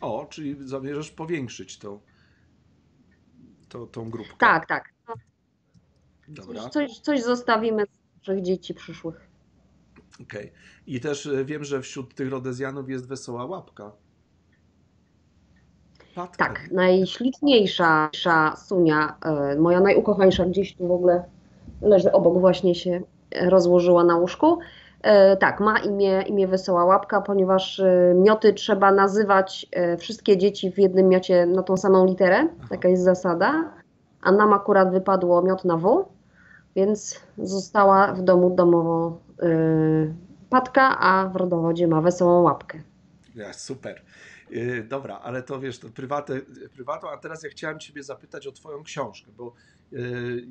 S1: O, czyli zamierzasz powiększyć tą, tą, tą grupkę.
S4: Tak, tak.
S1: Dobra,
S4: Coś, coś zostawimy z naszych dzieci przyszłych.
S1: okej. I też e, wiem, że wśród tych rodezjanów jest wesoła łapka. Patka.
S4: Tak, najśliczniejsza Sunia, e, moja najukochańsza, gdzieś tu w ogóle leży obok, właśnie się rozłożyła na łóżku. E, Tak, ma imię, imię Wesoła Łapka, ponieważ mioty trzeba nazywać wszystkie dzieci w jednym miocie na tą samą literę. Taka jest zasada. A nam akurat wypadło miot na W, więc została w domu domowo e, Patka, a w rodowodzie ma Wesołą Łapkę.
S1: Ja, super. Yy, Dobra, ale to wiesz, to prywatę, prywatą, a teraz ja chciałem Ciebie zapytać o Twoją książkę, bo yy,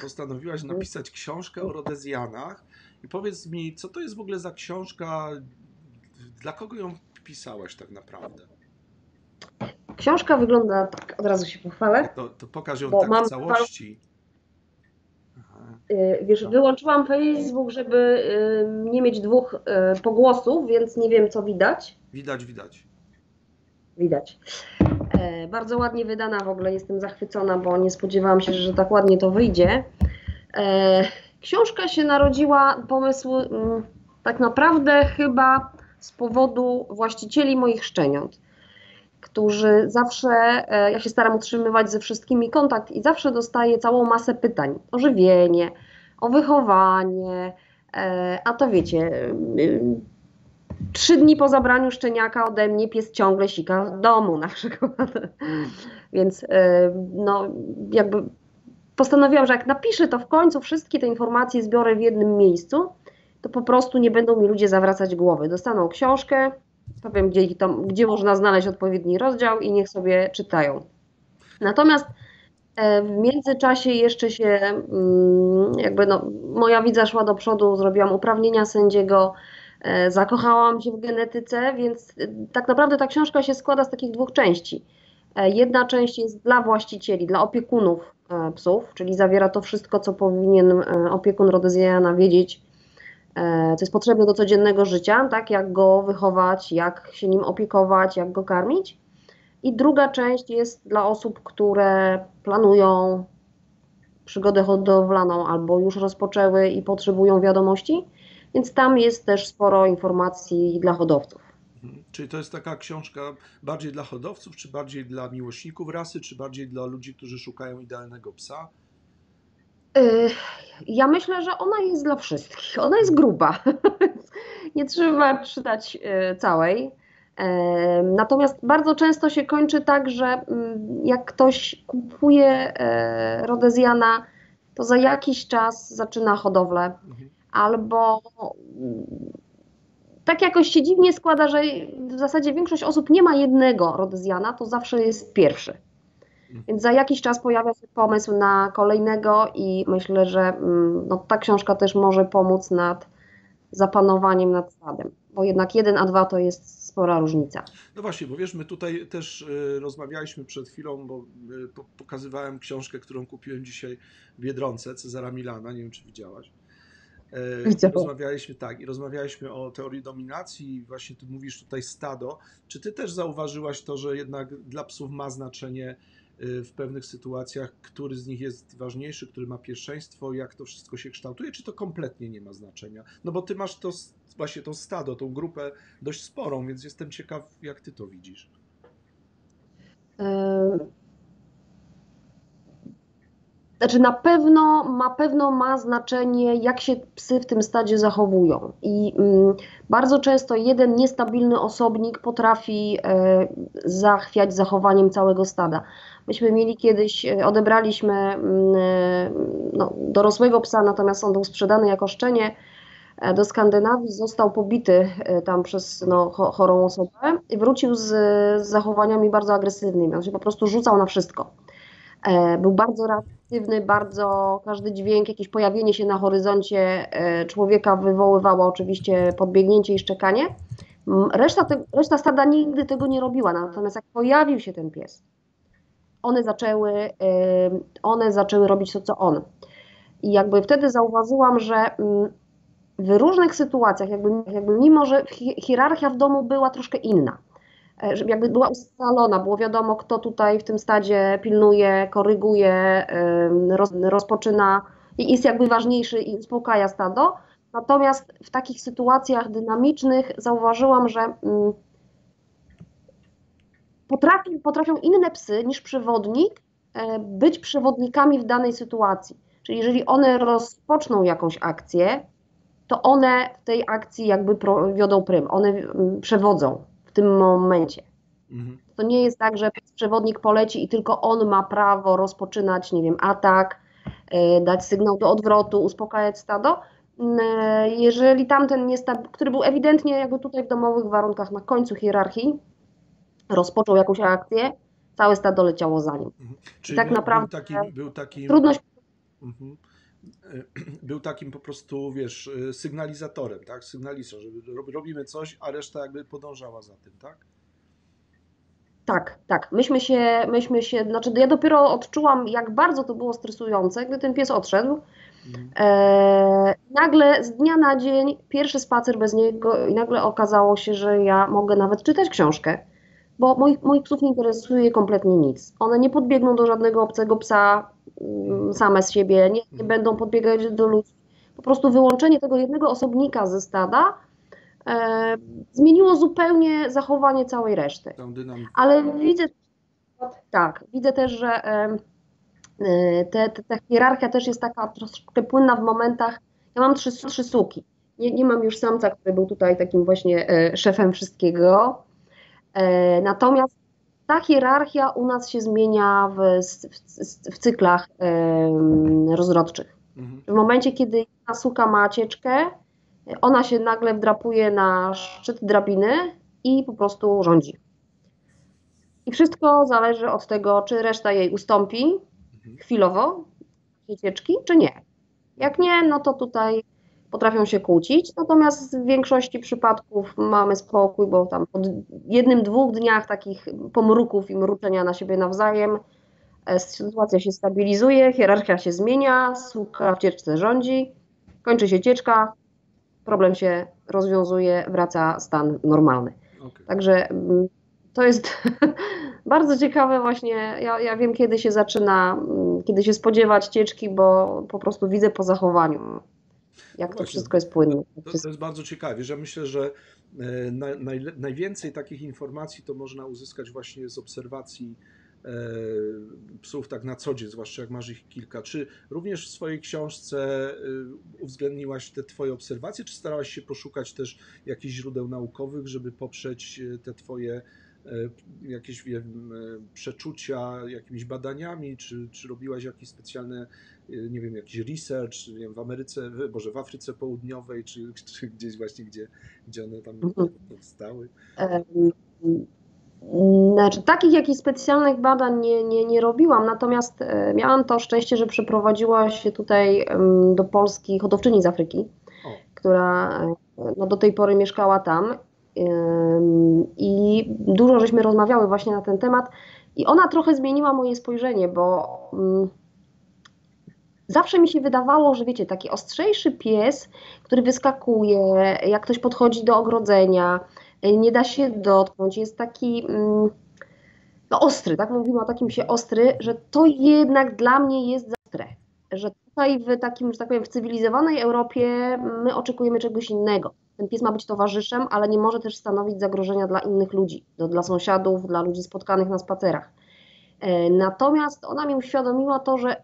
S1: postanowiłaś napisać książkę o Rodezjanach i powiedz mi, co to jest w ogóle za książka, dla kogo ją pisałaś tak naprawdę?
S4: książka wygląda tak, od razu się pochwalę.
S1: To, to pokaż ją tak w całości.
S4: Y, Wiesz, wyłączyłam Facebook, żeby y, nie mieć dwóch y, pogłosów, więc nie wiem, co widać.
S1: Widać, widać.
S4: Widać. E, Bardzo ładnie wydana w ogóle, jestem zachwycona, bo nie spodziewałam się, że tak ładnie to wyjdzie. E, Książka się narodziła, pomysł mm, tak naprawdę chyba z powodu właścicieli moich szczeniąt, którzy zawsze, e, ja się staram utrzymywać ze wszystkimi kontakt i zawsze dostaję całą masę pytań o żywienie, o wychowanie, e, a to wiecie, Trzy dni po zabraniu szczeniaka ode mnie pies ciągle sika w domu na przykład. Więc e, no jakby postanowiłam, że jak napiszę to w końcu wszystkie te informacje zbiorę w jednym miejscu, to po prostu nie będą mi ludzie zawracać głowy. Dostaną książkę, powiem gdzie, gdzie można znaleźć odpowiedni rozdział i niech sobie czytają. Natomiast e, w międzyczasie jeszcze się mm, jakby no, moja widza szła do przodu, zrobiłam uprawnienia sędziego, E, Zakochałam się w genetyce, więc e, tak naprawdę ta książka się składa z takich dwóch części. Jedna część jest dla właścicieli, dla opiekunów psów, czyli zawiera to wszystko, co powinien opiekun Rodezjana wiedzieć, co jest potrzebne do codziennego życia, tak jak go wychować, jak się nim opiekować, jak go karmić. I druga część jest dla osób, które planują przygodę hodowlaną albo już rozpoczęły i potrzebują wiadomości. Więc tam jest też sporo informacji dla hodowców.
S1: Mhm. Czyli to jest taka książka bardziej dla hodowców, czy bardziej dla miłośników rasy, czy bardziej dla ludzi, którzy szukają idealnego psa?
S4: Ja myślę, że ona jest dla wszystkich. Ona jest gruba. Nie trzeba czytać y, całej. Em, Natomiast bardzo często się kończy tak, że mm, jak ktoś kupuje e, Rodezjana, to za jakiś czas zaczyna hodowlę.
S1: Mhm.
S4: albo mm, tak jakoś się dziwnie składa, że w zasadzie większość osób nie ma jednego Rodezjana, to zawsze jest pierwszy. Więc za jakiś czas pojawia się pomysł na kolejnego i myślę, że mm, no, ta książka też może pomóc nad zapanowaniem nad stadem, bo jednak jeden a dwa to jest spora różnica.
S1: No właśnie, bo wiesz, my tutaj też y, rozmawialiśmy przed chwilą, bo po- pokazywałem książkę, którą kupiłem dzisiaj w Biedronce, Cezara Milana, nie wiem czy widziałaś. E, i
S4: Widziałam.
S1: Rozmawialiśmy tak, i rozmawialiśmy o teorii dominacji, i właśnie ty mówisz tutaj stado. Czy ty też zauważyłaś to, że jednak dla psów ma znaczenie w pewnych sytuacjach, który z nich jest ważniejszy, który ma pierwszeństwo, jak to wszystko się kształtuje, czy to kompletnie nie ma znaczenia? No bo ty masz to właśnie to stado, tą grupę dość sporą, więc jestem ciekaw, jak ty to widzisz.
S4: Ym, Znaczy na pewno, na pewno ma znaczenie, jak się psy w tym stadzie zachowują. I mm, bardzo często jeden niestabilny osobnik potrafi e, zachwiać zachowaniem całego stada. Myśmy mieli kiedyś, e, odebraliśmy mm, e, no, dorosłego psa, natomiast on był sprzedany jako szczenie e, do Skandynawii, został pobity tam przez no, cho- chorą osobę i wrócił z, z zachowaniami bardzo agresywnymi. On się po prostu rzucał na wszystko. Był bardzo reaktywny, bardzo każdy dźwięk, jakieś pojawienie się na horyzoncie człowieka wywoływało oczywiście podbiegnięcie i szczekanie. Reszta, te, reszta stada nigdy tego nie robiła, natomiast jak pojawił się ten pies, one zaczęły, one zaczęły robić to, co on. I jakby wtedy zauważyłam, że mm, w różnych sytuacjach, jakby, jakby mimo, że hi- hierarchia w domu była troszkę inna, e, żeby jakby była ustalona, było wiadomo, kto tutaj w tym stadzie pilnuje, koryguje, rozpoczyna i jest jakby ważniejszy i uspokaja stado. Natomiast w takich sytuacjach dynamicznych zauważyłam, że mm, potrafi, potrafią inne psy niż przewodnik e, być przewodnikami w danej sytuacji. Czyli jeżeli one rozpoczną jakąś akcję, to one w tej akcji jakby wiodą prym, one mm, przewodzą w tym momencie.
S1: Mhm.
S4: To nie jest tak, że przewodnik poleci i tylko on ma prawo rozpoczynać, nie wiem, atak, e, dać sygnał do odwrotu, uspokajać stado. Mm, e, Jeżeli tamten, który był ewidentnie jakby tutaj w domowych warunkach na końcu hierarchii, rozpoczął jakąś akcję, całe stado leciało za nim.
S1: Czyli
S4: tak
S1: był,
S4: naprawdę
S1: był takim, był
S4: Trudność
S1: Mhm. Był takim po prostu, wiesz, sygnalizatorem, tak? Sygnalistą, że rob- robimy coś, a reszta jakby podążała za tym, tak?
S4: Tak, tak. Myśmy się, myśmy się, znaczy ja dopiero odczułam, jak bardzo to było stresujące, gdy ten pies odszedł.
S1: Mhm.
S4: E, nagle z dnia na dzień pierwszy spacer bez niego i nagle okazało się, że ja mogę nawet czytać książkę, bo moich, moich psów nie interesuje kompletnie nic. One nie podbiegną do żadnego obcego psa mm, same z siebie, nie, nie będą podbiegać do ludzi. Po prostu wyłączenie tego jednego osobnika ze stada e, zmieniło zupełnie zachowanie całej reszty. Ale widzę, tak, widzę też, że em, y, te, te, ta hierarchia też jest taka troszkę płynna w momentach. Ja mam trzy, trzy suki. Nie, nie mam już samca, który był tutaj takim właśnie e, szefem wszystkiego. E, Natomiast ta hierarchia u nas się zmienia w, w, w cyklach rozrodczych.
S1: Mhm.
S4: W momencie, kiedy jedna suka ma cieczkę, ona się nagle wdrapuje na szczyt drabiny i po prostu rządzi. I wszystko zależy od tego, czy reszta jej ustąpi
S1: Mhm.
S4: chwilowo cieczki, czy nie. Jak nie, no to tutaj potrafią się kłócić, natomiast w większości przypadków mamy spokój, bo tam po jednym, dwóch dniach takich pomruków i mruczenia na siebie nawzajem e, sytuacja się stabilizuje, hierarchia się zmienia, suka w cieczce rządzi, kończy się cieczka, problem się rozwiązuje, wraca stan normalny.
S1: Okej.
S4: Także mm, to jest bardzo ciekawe właśnie, ja, ja wiem kiedy się zaczyna, mm, kiedy się spodziewać cieczki, bo po prostu widzę po zachowaniu, jak to
S1: Właśnie.
S4: wszystko jest płynne.
S1: To, to jest bardzo ciekawe, że myślę, że e, na, najwięcej takich informacji to można uzyskać właśnie z obserwacji e, psów tak na co dzień, zwłaszcza jak masz ich kilka. Czy również w swojej książce e, uwzględniłaś te twoje obserwacje, czy starałaś się poszukać też jakichś źródeł naukowych, żeby poprzeć te twoje jakieś wiem, przeczucia jakimiś badaniami, czy, czy robiłaś jakieś specjalne nie wiem, jakiś research, nie wiem, w Ameryce, Boże, w Afryce Południowej, czy, czy gdzieś właśnie, gdzie, gdzie one tam
S4: Mhm.
S1: powstały.
S4: Em, Znaczy, takich jakichś specjalnych badań nie, nie, nie robiłam, natomiast e, miałam to szczęście, że przeprowadziła się tutaj do Polski hodowczyni z Afryki,
S1: O.
S4: która e, no, do tej pory mieszkała tam i dużo żeśmy rozmawiały właśnie na ten temat i ona trochę zmieniła moje spojrzenie, bo mm, zawsze mi się wydawało, że wiecie, taki ostrzejszy pies, który wyskakuje, jak ktoś podchodzi do ogrodzenia, nie da się dotknąć, jest taki mm, no, ostry, tak mówimy o takim się ostry, że to jednak dla mnie jest za ostre, że tutaj w takim, że tak powiem, w cywilizowanej Europie my oczekujemy czegoś innego. Ten pies ma być towarzyszem, ale nie może też stanowić zagrożenia dla innych ludzi, do, dla sąsiadów, dla ludzi spotkanych na spacerach. E, Natomiast ona mi uświadomiła to, że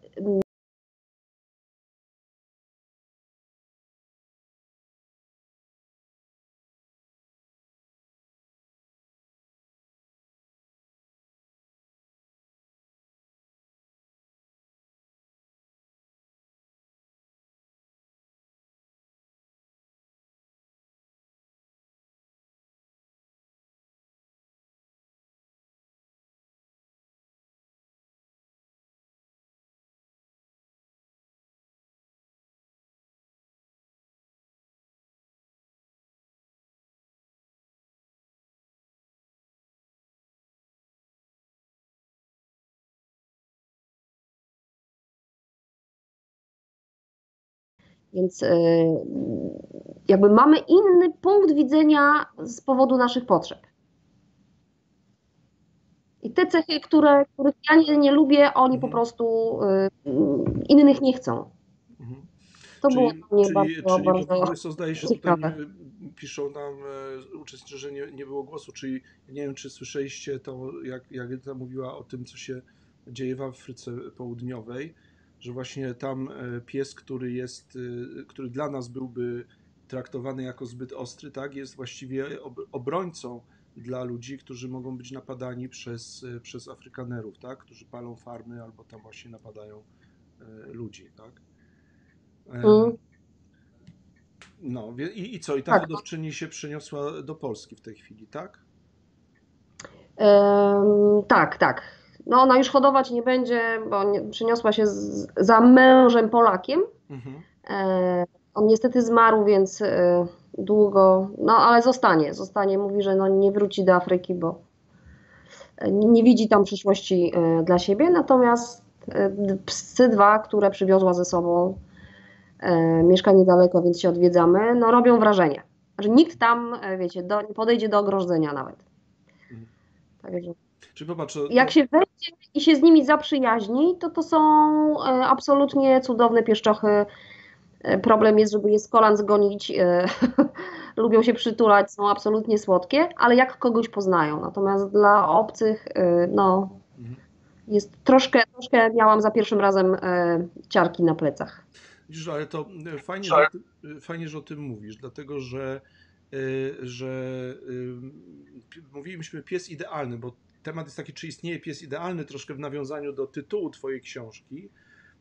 S4: Więc e, jakby mamy inny punkt widzenia z powodu naszych potrzeb. I te cechy, które, których ja nie, nie lubię, oni po
S1: Mhm.
S4: prostu e, innych nie chcą.
S1: Mhm.
S4: To było
S1: Czyli,
S4: dla mnie
S1: czyli,
S4: bardzo,
S1: czyli
S4: bardzo
S1: prostu zdaje się, tutaj
S4: ciekawe.
S1: y, piszą nam e, uczestnicy, że nie, nie było głosu, czyli nie wiem, czy słyszeliście to, jak, jak Edyta mówiła o tym, co się dzieje w Afryce Południowej, że właśnie tam e, pies, który jest, y, który dla nas byłby traktowany jako zbyt ostry, tak, jest właściwie ob- obrońcą dla ludzi, którzy mogą być napadani przez, e, przez Afrykanerów, tak, którzy palą farmy albo tam właśnie napadają e, ludzi, tak. E,
S4: Mm.
S1: no, i, i co? I ta
S4: Tak.
S1: hodowczyni się przeniosła do Polski w tej chwili, tak?
S4: Em, tak, tak. No ona już hodować nie będzie, bo nie, przeniosła się z, za mężem Polakiem.
S1: Mhm.
S4: E, on niestety zmarł, więc e, długo, no ale zostanie, zostanie. Mówi, że no, nie wróci do Afryki, bo nie, nie widzi tam przyszłości e, dla siebie, natomiast e, psy dwa, które przywiozła ze sobą, e, mieszka niedaleko, więc się odwiedzamy, no robią wrażenie. Że nikt tam, e, wiecie, do, nie podejdzie do ogrodzenia nawet.
S1: Mhm.
S4: Także
S1: Czyli popatrz, to,
S4: jak się wejdzie i się z nimi zaprzyjaźni, to to są e, absolutnie cudowne pieszczochy. E, Problem jest, żeby je z kolan zgonić. e, Lubią się przytulać, są absolutnie słodkie, ale jak kogoś poznają. Natomiast dla obcych, no,
S1: Mhm.
S4: jest troszkę, troszkę miałam za pierwszym razem ciarki na plecach.
S1: Widzisz, ale to fajnie, że, o tym- e, fajnie, że o tym mówisz, dlatego że, że mówiliśmy pies idealny, bo temat jest taki, czy istnieje pies idealny, troszkę w nawiązaniu do tytułu Twojej książki.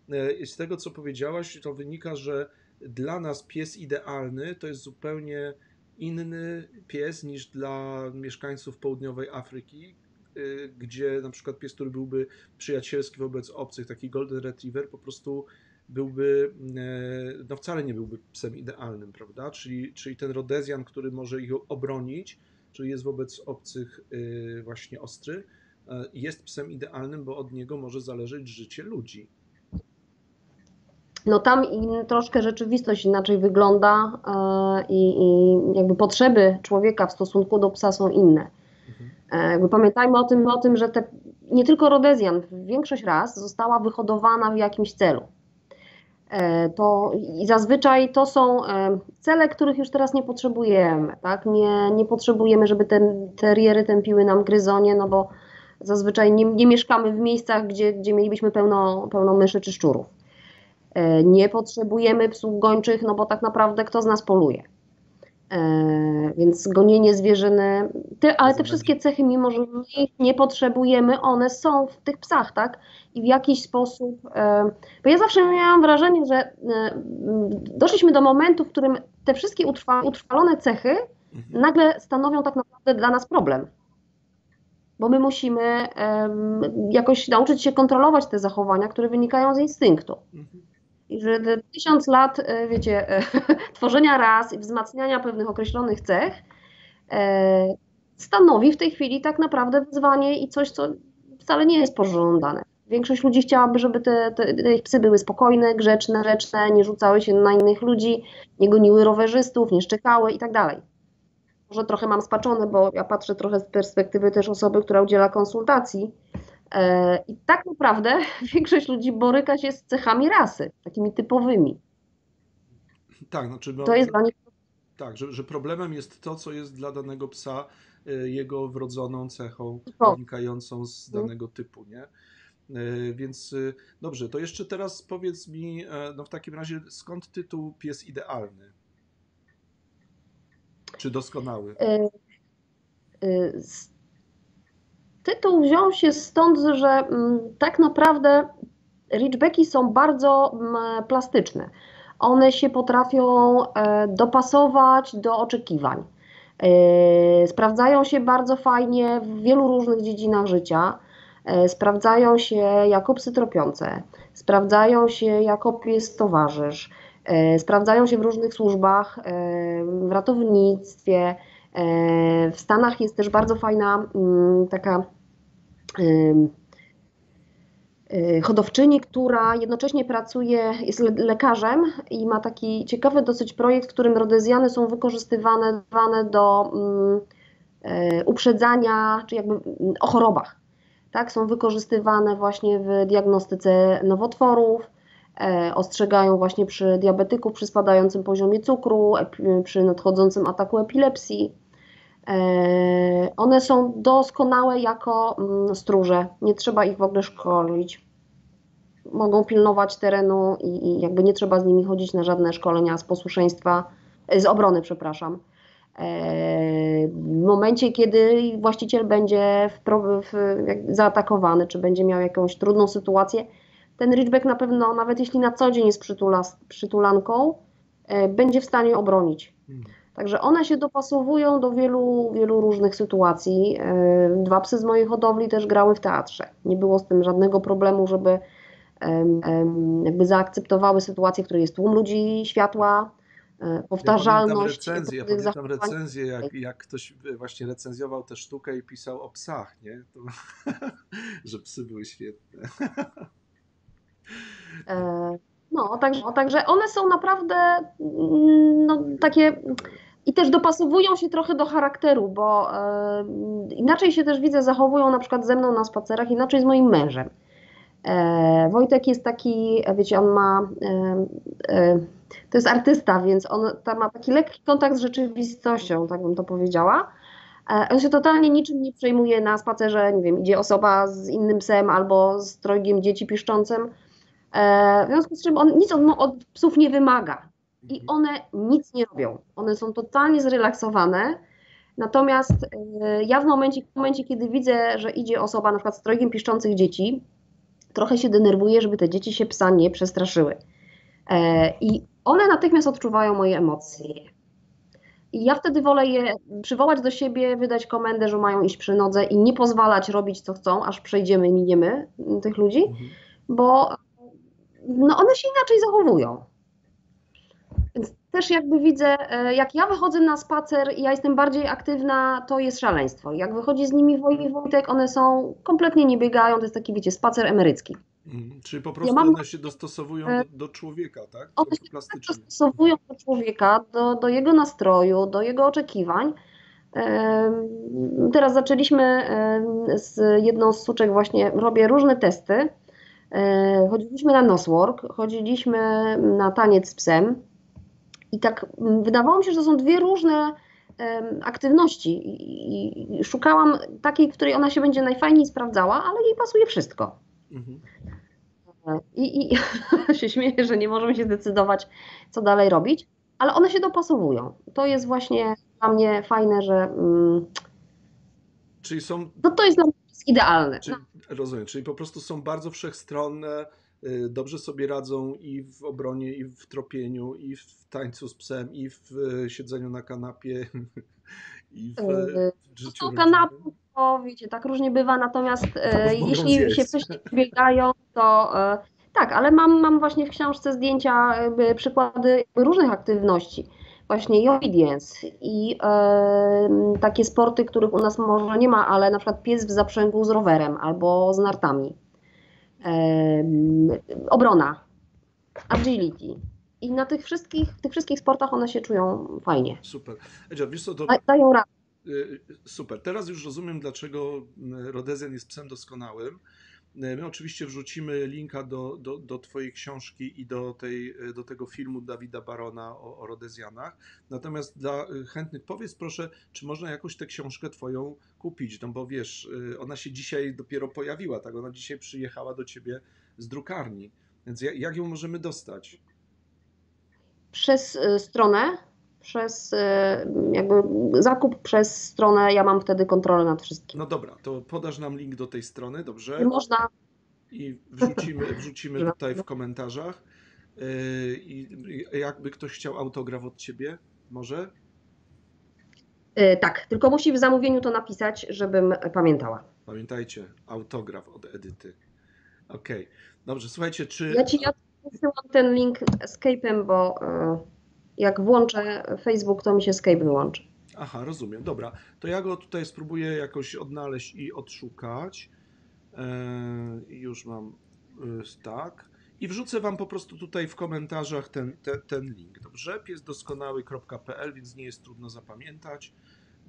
S1: E, z tego, co powiedziałaś, to wynika, że dla nas pies idealny to jest zupełnie inny pies niż dla mieszkańców południowej Afryki, e, gdzie na przykład pies, który byłby przyjacielski wobec obcych, taki Golden Retriever, po prostu byłby, e, no wcale nie byłby psem idealnym, prawda? Czyli, czyli ten Rodezjan, który może ich obronić, czyli jest wobec obcych e, właśnie ostry, e, jest psem idealnym, bo od niego może zależeć życie ludzi.
S4: No tam troszkę rzeczywistość inaczej wygląda e, i, i jakby potrzeby człowieka w stosunku do psa są inne.
S1: Mhm.
S4: E, Jakby pamiętajmy o tym, o tym, że te, nie tylko Rodezjan, większość raz została wyhodowana w jakimś celu. E, To, I zazwyczaj to są e, cele, których już teraz nie potrzebujemy. Tak? Nie, nie potrzebujemy, żeby te teriery tępiły nam gryzonie, no bo zazwyczaj nie, nie mieszkamy w miejscach, gdzie, gdzie mielibyśmy pełno, pełno myszy czy szczurów. E, Nie potrzebujemy psów gończych, no bo tak naprawdę kto z nas poluje. E, Więc gonienie zwierzyny, te, ale te wszystkie cechy, mimo że my ich nie potrzebujemy, one są w tych psach, tak? I w jakiś sposób, e, bo ja zawsze miałam wrażenie, że e, doszliśmy do momentu, w którym te wszystkie utrwa, utrwalone cechy
S1: Mhm.
S4: nagle stanowią tak naprawdę dla nas problem. Bo my musimy jakoś nauczyć się kontrolować te zachowania, które wynikają z instynktu.
S1: Mhm.
S4: I że tysiąc lat, e, wiecie, e, tworzenia ras i wzmacniania pewnych określonych cech e, stanowi w tej chwili tak naprawdę wyzwanie i coś, co wcale nie jest pożądane. Większość ludzi chciałaby, żeby te, te, te psy były spokojne, grzeczne, rzeczne, nie rzucały się na innych ludzi, nie goniły rowerzystów, nie szczekały i tak dalej. Może trochę mam spaczone, bo ja patrzę trochę z perspektywy też osoby, która udziela konsultacji. E, I tak naprawdę większość ludzi boryka się z cechami rasy, takimi typowymi.
S1: Tak, znaczy, no,
S4: To jest dla nich
S1: tak że, że problemem jest to, co jest dla danego psa y, jego wrodzoną cechą wynikającą z
S4: Mhm.
S1: danego typu, nie? Y, Więc dobrze, to jeszcze teraz powiedz mi, e, no w takim razie, skąd tytuł Pies Idealny? Czy doskonały?
S4: Tytuł wziął się stąd, że mm, tak naprawdę Ridgebacki są bardzo mm, plastyczne. One się potrafią e, dopasować do oczekiwań. E, Sprawdzają się bardzo fajnie w wielu różnych dziedzinach życia. E, Sprawdzają się jako psy tropiące, sprawdzają się jako pies towarzysz, sprawdzają się w różnych służbach, w ratownictwie. W Stanach jest też bardzo fajna mm, taka hodowczyni, która jednocześnie pracuje, jest le- lekarzem i ma taki ciekawy dosyć projekt, w którym rodezjany są wykorzystywane do mm, e, uprzedzania, czy jakby mm, o chorobach. Tak, są wykorzystywane właśnie w diagnostyce nowotworów, e, ostrzegają właśnie przy diabetyku, przy spadającym poziomie cukru, przy nadchodzącym ataku epilepsji. E, One są doskonałe jako mm, stróże, nie trzeba ich w ogóle szkolić. Mogą pilnować terenu i, i jakby nie trzeba z nimi chodzić na żadne szkolenia z posłuszeństwa, z obrony, przepraszam. E, W momencie, kiedy właściciel będzie w, w, zaatakowany, czy będzie miał jakąś trudną sytuację, ten Ridgeback na pewno, nawet jeśli na co dzień jest przytula, przytulanką, e, będzie w stanie obronić. Także one się dopasowują do wielu, wielu różnych sytuacji. E, Dwa psy z mojej hodowli też grały w teatrze. Nie było z tym żadnego problemu, żeby jakby zaakceptowały sytuację, w której jest tłum ludzi, światła. e, powtarzalność.
S1: Ja pamiętam recenzję, ja pamiętam recenzję jak, jak ktoś e, właśnie recenzjował tę sztukę i pisał o psach, nie? To, że psy były świetne.
S4: No, także, także one są naprawdę mm, no, takie i też dopasowują się trochę do charakteru, bo e, inaczej się też widzę, zachowują na przykład ze mną na spacerach, inaczej z moim mężem. E, Wojtek jest taki, e, wiecie, on ma, e, e, to jest artysta, więc on tam ma taki lekki kontakt z rzeczywistością, tak bym to powiedziała. E, On się totalnie niczym nie przejmuje na spacerze, nie wiem, idzie osoba z innym psem albo z trojgiem dzieci piszczącym. W związku z czym on nic od, od psów nie wymaga i one nic nie robią. One są totalnie zrelaksowane. Natomiast e, ja w momencie, w momencie, kiedy widzę, że idzie osoba na przykład z trojgiem piszczących dzieci, trochę się denerwuję, żeby te dzieci się psa nie przestraszyły. E, I one natychmiast odczuwają moje emocje. I ja wtedy wolę je przywołać do siebie, wydać komendę, że mają iść przy nodze i nie pozwalać robić co chcą, aż przejdziemy miniemy mm, tych ludzi,
S1: Mhm.
S4: bo no one się inaczej zachowują. Więc też jakby widzę, e, jak ja wychodzę na spacer i ja jestem bardziej aktywna, to jest szaleństwo. Jak wychodzi z nimi Woj- i Wojtek, one są kompletnie nie biegają, to jest taki, wiecie, spacer emerycki.
S1: Mhm. Czyli po prostu
S4: mam-
S1: one się dostosowują
S4: e,
S1: do, do człwieka, tak?
S4: one się
S1: plastycznie.
S4: dostosowują do człowieka, do, do jego nastroju, do jego oczekiwań. Teraz zaczęliśmy z jedną z suczek właśnie, robię różne testy. E, Chodziliśmy na noswork, chodziliśmy na taniec z psem i tak mm, wydawało mi się, że to są dwie różne aktywności I, szukałam takiej, w której ona się będzie najfajniej sprawdzała, ale jej pasuje wszystko.
S1: Mhm.
S4: I, i się śmieję, że nie możemy się zdecydować, co dalej robić, ale one się dopasowują. To jest właśnie dla mnie fajne, że mm,
S1: Czyli są
S4: no to jest dla mnie idealne.
S1: Czyli, rozumiem, czyli po prostu są bardzo wszechstronne, dobrze sobie radzą i w obronie, i w tropieniu, i w tańcu z psem, i w y, siedzeniu na kanapie, i w,
S4: Y,
S1: w życiu rodzinnym.
S4: kanapy, to wiecie, tak różnie bywa, natomiast jeśli
S1: zjeść.
S4: się wcześniej biegają, to tak, ale mam, mam właśnie w książce zdjęcia, przykłady różnych aktywności. Właśnie i obedience i takie sporty, których u nas może nie ma, ale na przykład pies w zaprzęgu z rowerem albo z nartami. Obrona, agility. I na tych wszystkich, tych wszystkich sportach one się czują fajnie.
S1: Super. Edzia, wiesz co, to
S4: Da, dają radę.
S1: y, super. Teraz już rozumiem, dlaczego y, Rodezjan jest psem doskonałym. Y, My oczywiście wrzucimy linka do, do, do Twojej książki i do, tej, y, do tego filmu Dawida Barona o, o Rodezjanach. Natomiast dla y, chętnych powiedz proszę, czy można jakoś tę książkę Twoją kupić? No bo wiesz, ona się dzisiaj dopiero pojawiła, tak? Ona dzisiaj przyjechała do Ciebie z drukarni. Więc jak, ją możemy dostać?
S4: przez stronę, przez y, jakby zakup przez stronę, ja mam wtedy kontrolę nad wszystkim.
S1: No dobra, to podasz nam link do tej strony, dobrze?
S4: Można,
S1: I wrzucimy, wrzucimy tutaj w komentarzach. Yy, I jakby ktoś chciał autograf od ciebie, może?
S4: y, tak, tylko musi w zamówieniu to napisać, żebym pamiętała.
S1: Pamiętajcie, autograf od Edyty. Okej, dobrze, słuchajcie, czy.
S4: Ja ci ja wysyłam ten link Skype'em, bo y, jak włączę Facebook, to mi się Skype wyłączy.
S1: Aha, rozumiem, dobra. To ja go tutaj spróbuję jakoś odnaleźć i odszukać. Yy, już mam yy, tak. I wrzucę wam po prostu tutaj w komentarzach ten, te, ten link. Dobrze? Piesdoskonały.pl, więc nie jest trudno zapamiętać,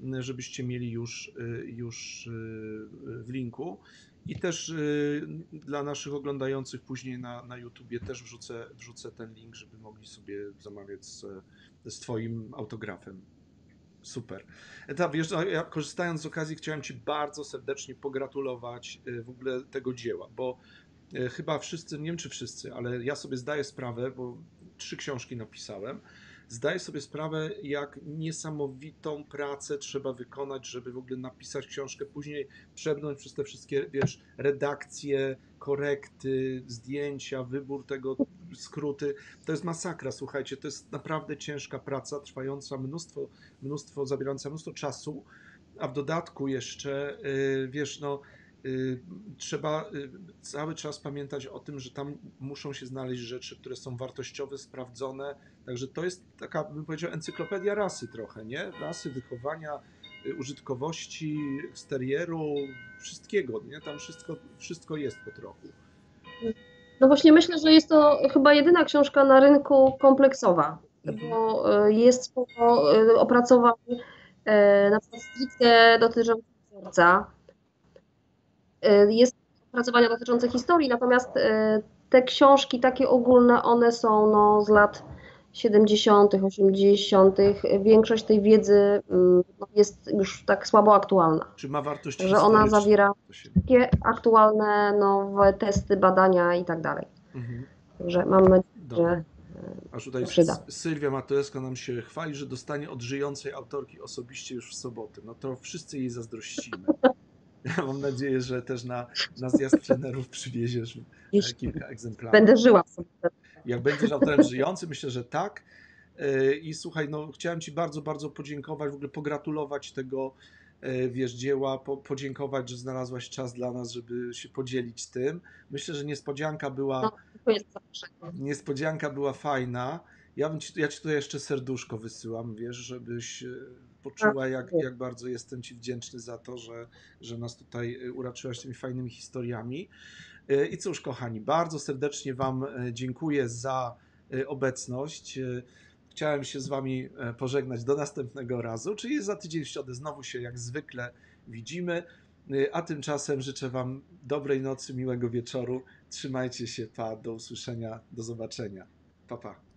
S1: yy, żebyście mieli już, yy, już w linku. I też yy, dla naszych oglądających później na, na YouTubie też wrzucę, wrzucę ten link, żeby mogli sobie zamawiać z, z Twoim autografem. Super. Eta, wiesz, a ja korzystając z okazji chciałem Ci bardzo serdecznie pogratulować y, w ogóle tego dzieła, bo y, chyba wszyscy, nie wiem czy wszyscy, ale ja sobie zdaję sprawę, bo trzy książki napisałem, zdaję sobie sprawę, jak niesamowitą pracę trzeba wykonać, żeby w ogóle napisać książkę, później przebrnąć przez te wszystkie, wiesz, redakcje, korekty, zdjęcia, wybór tego, skróty. To jest masakra, słuchajcie, to jest naprawdę ciężka praca, trwająca mnóstwo, mnóstwo, zabierająca mnóstwo czasu, a w dodatku jeszcze, yy, wiesz, no, y, trzeba y, cały czas pamiętać o tym, że tam muszą się znaleźć rzeczy, które są wartościowe, sprawdzone. Także to jest taka, bym powiedział, encyklopedia rasy trochę, nie? Rasy, wychowania, y, użytkowości, eksterieru, wszystkiego, nie? Tam wszystko, wszystko jest po trochu.
S4: No właśnie myślę, że jest to chyba jedyna książka na rynku kompleksowa,
S1: Mhm.
S4: bo jest sporo opracowań, na przykład stricte dotyczących serca. E, Jest opracowania dotyczące historii, natomiast e, te książki takie ogólne, one są no, z lat 70., 80. Większość tej wiedzy mm, no, jest już tak słabo aktualna.
S1: Czy ma wartość
S4: Że ona zawiera takie aktualne, nowe testy, badania i tak dalej.
S1: Mhm.
S4: Także mam nadzieję,
S1: Dobra.
S4: że
S1: Aż tutaj Sylwia Matulewska nam się chwali, że dostanie od żyjącej autorki osobiście już w sobotę. No to wszyscy jej zazdrościmy. Ja mam nadzieję, że też na, na zjazd trenerów przywieziesz e, kilka egzemplarzy.
S4: będę żyła.
S1: Jak będziesz autorem żyjący, myślę, że tak. E, I słuchaj, no chciałem Ci bardzo, bardzo podziękować, w ogóle pogratulować tego, e, wiesz, dzieła, po, podziękować, że znalazłaś czas dla nas, żeby się podzielić tym. Myślę, że niespodzianka była,
S4: No.
S1: Niespodzianka była fajna. Ja, bym ci, ja Ci tutaj jeszcze serduszko wysyłam, wiesz, żebyś poczuła, jak, jak bardzo jestem Ci wdzięczny za to, że, że nas tutaj e, uraczyłaś tymi fajnymi historiami. E, I cóż, kochani, bardzo serdecznie Wam e, dziękuję za obecność. Chciałem się z Wami pożegnać do następnego razu, czyli za tydzień w środę znowu się jak zwykle widzimy. A tymczasem życzę Wam dobrej nocy, miłego wieczoru. Trzymajcie się, pa, do usłyszenia, do zobaczenia. Pa, pa.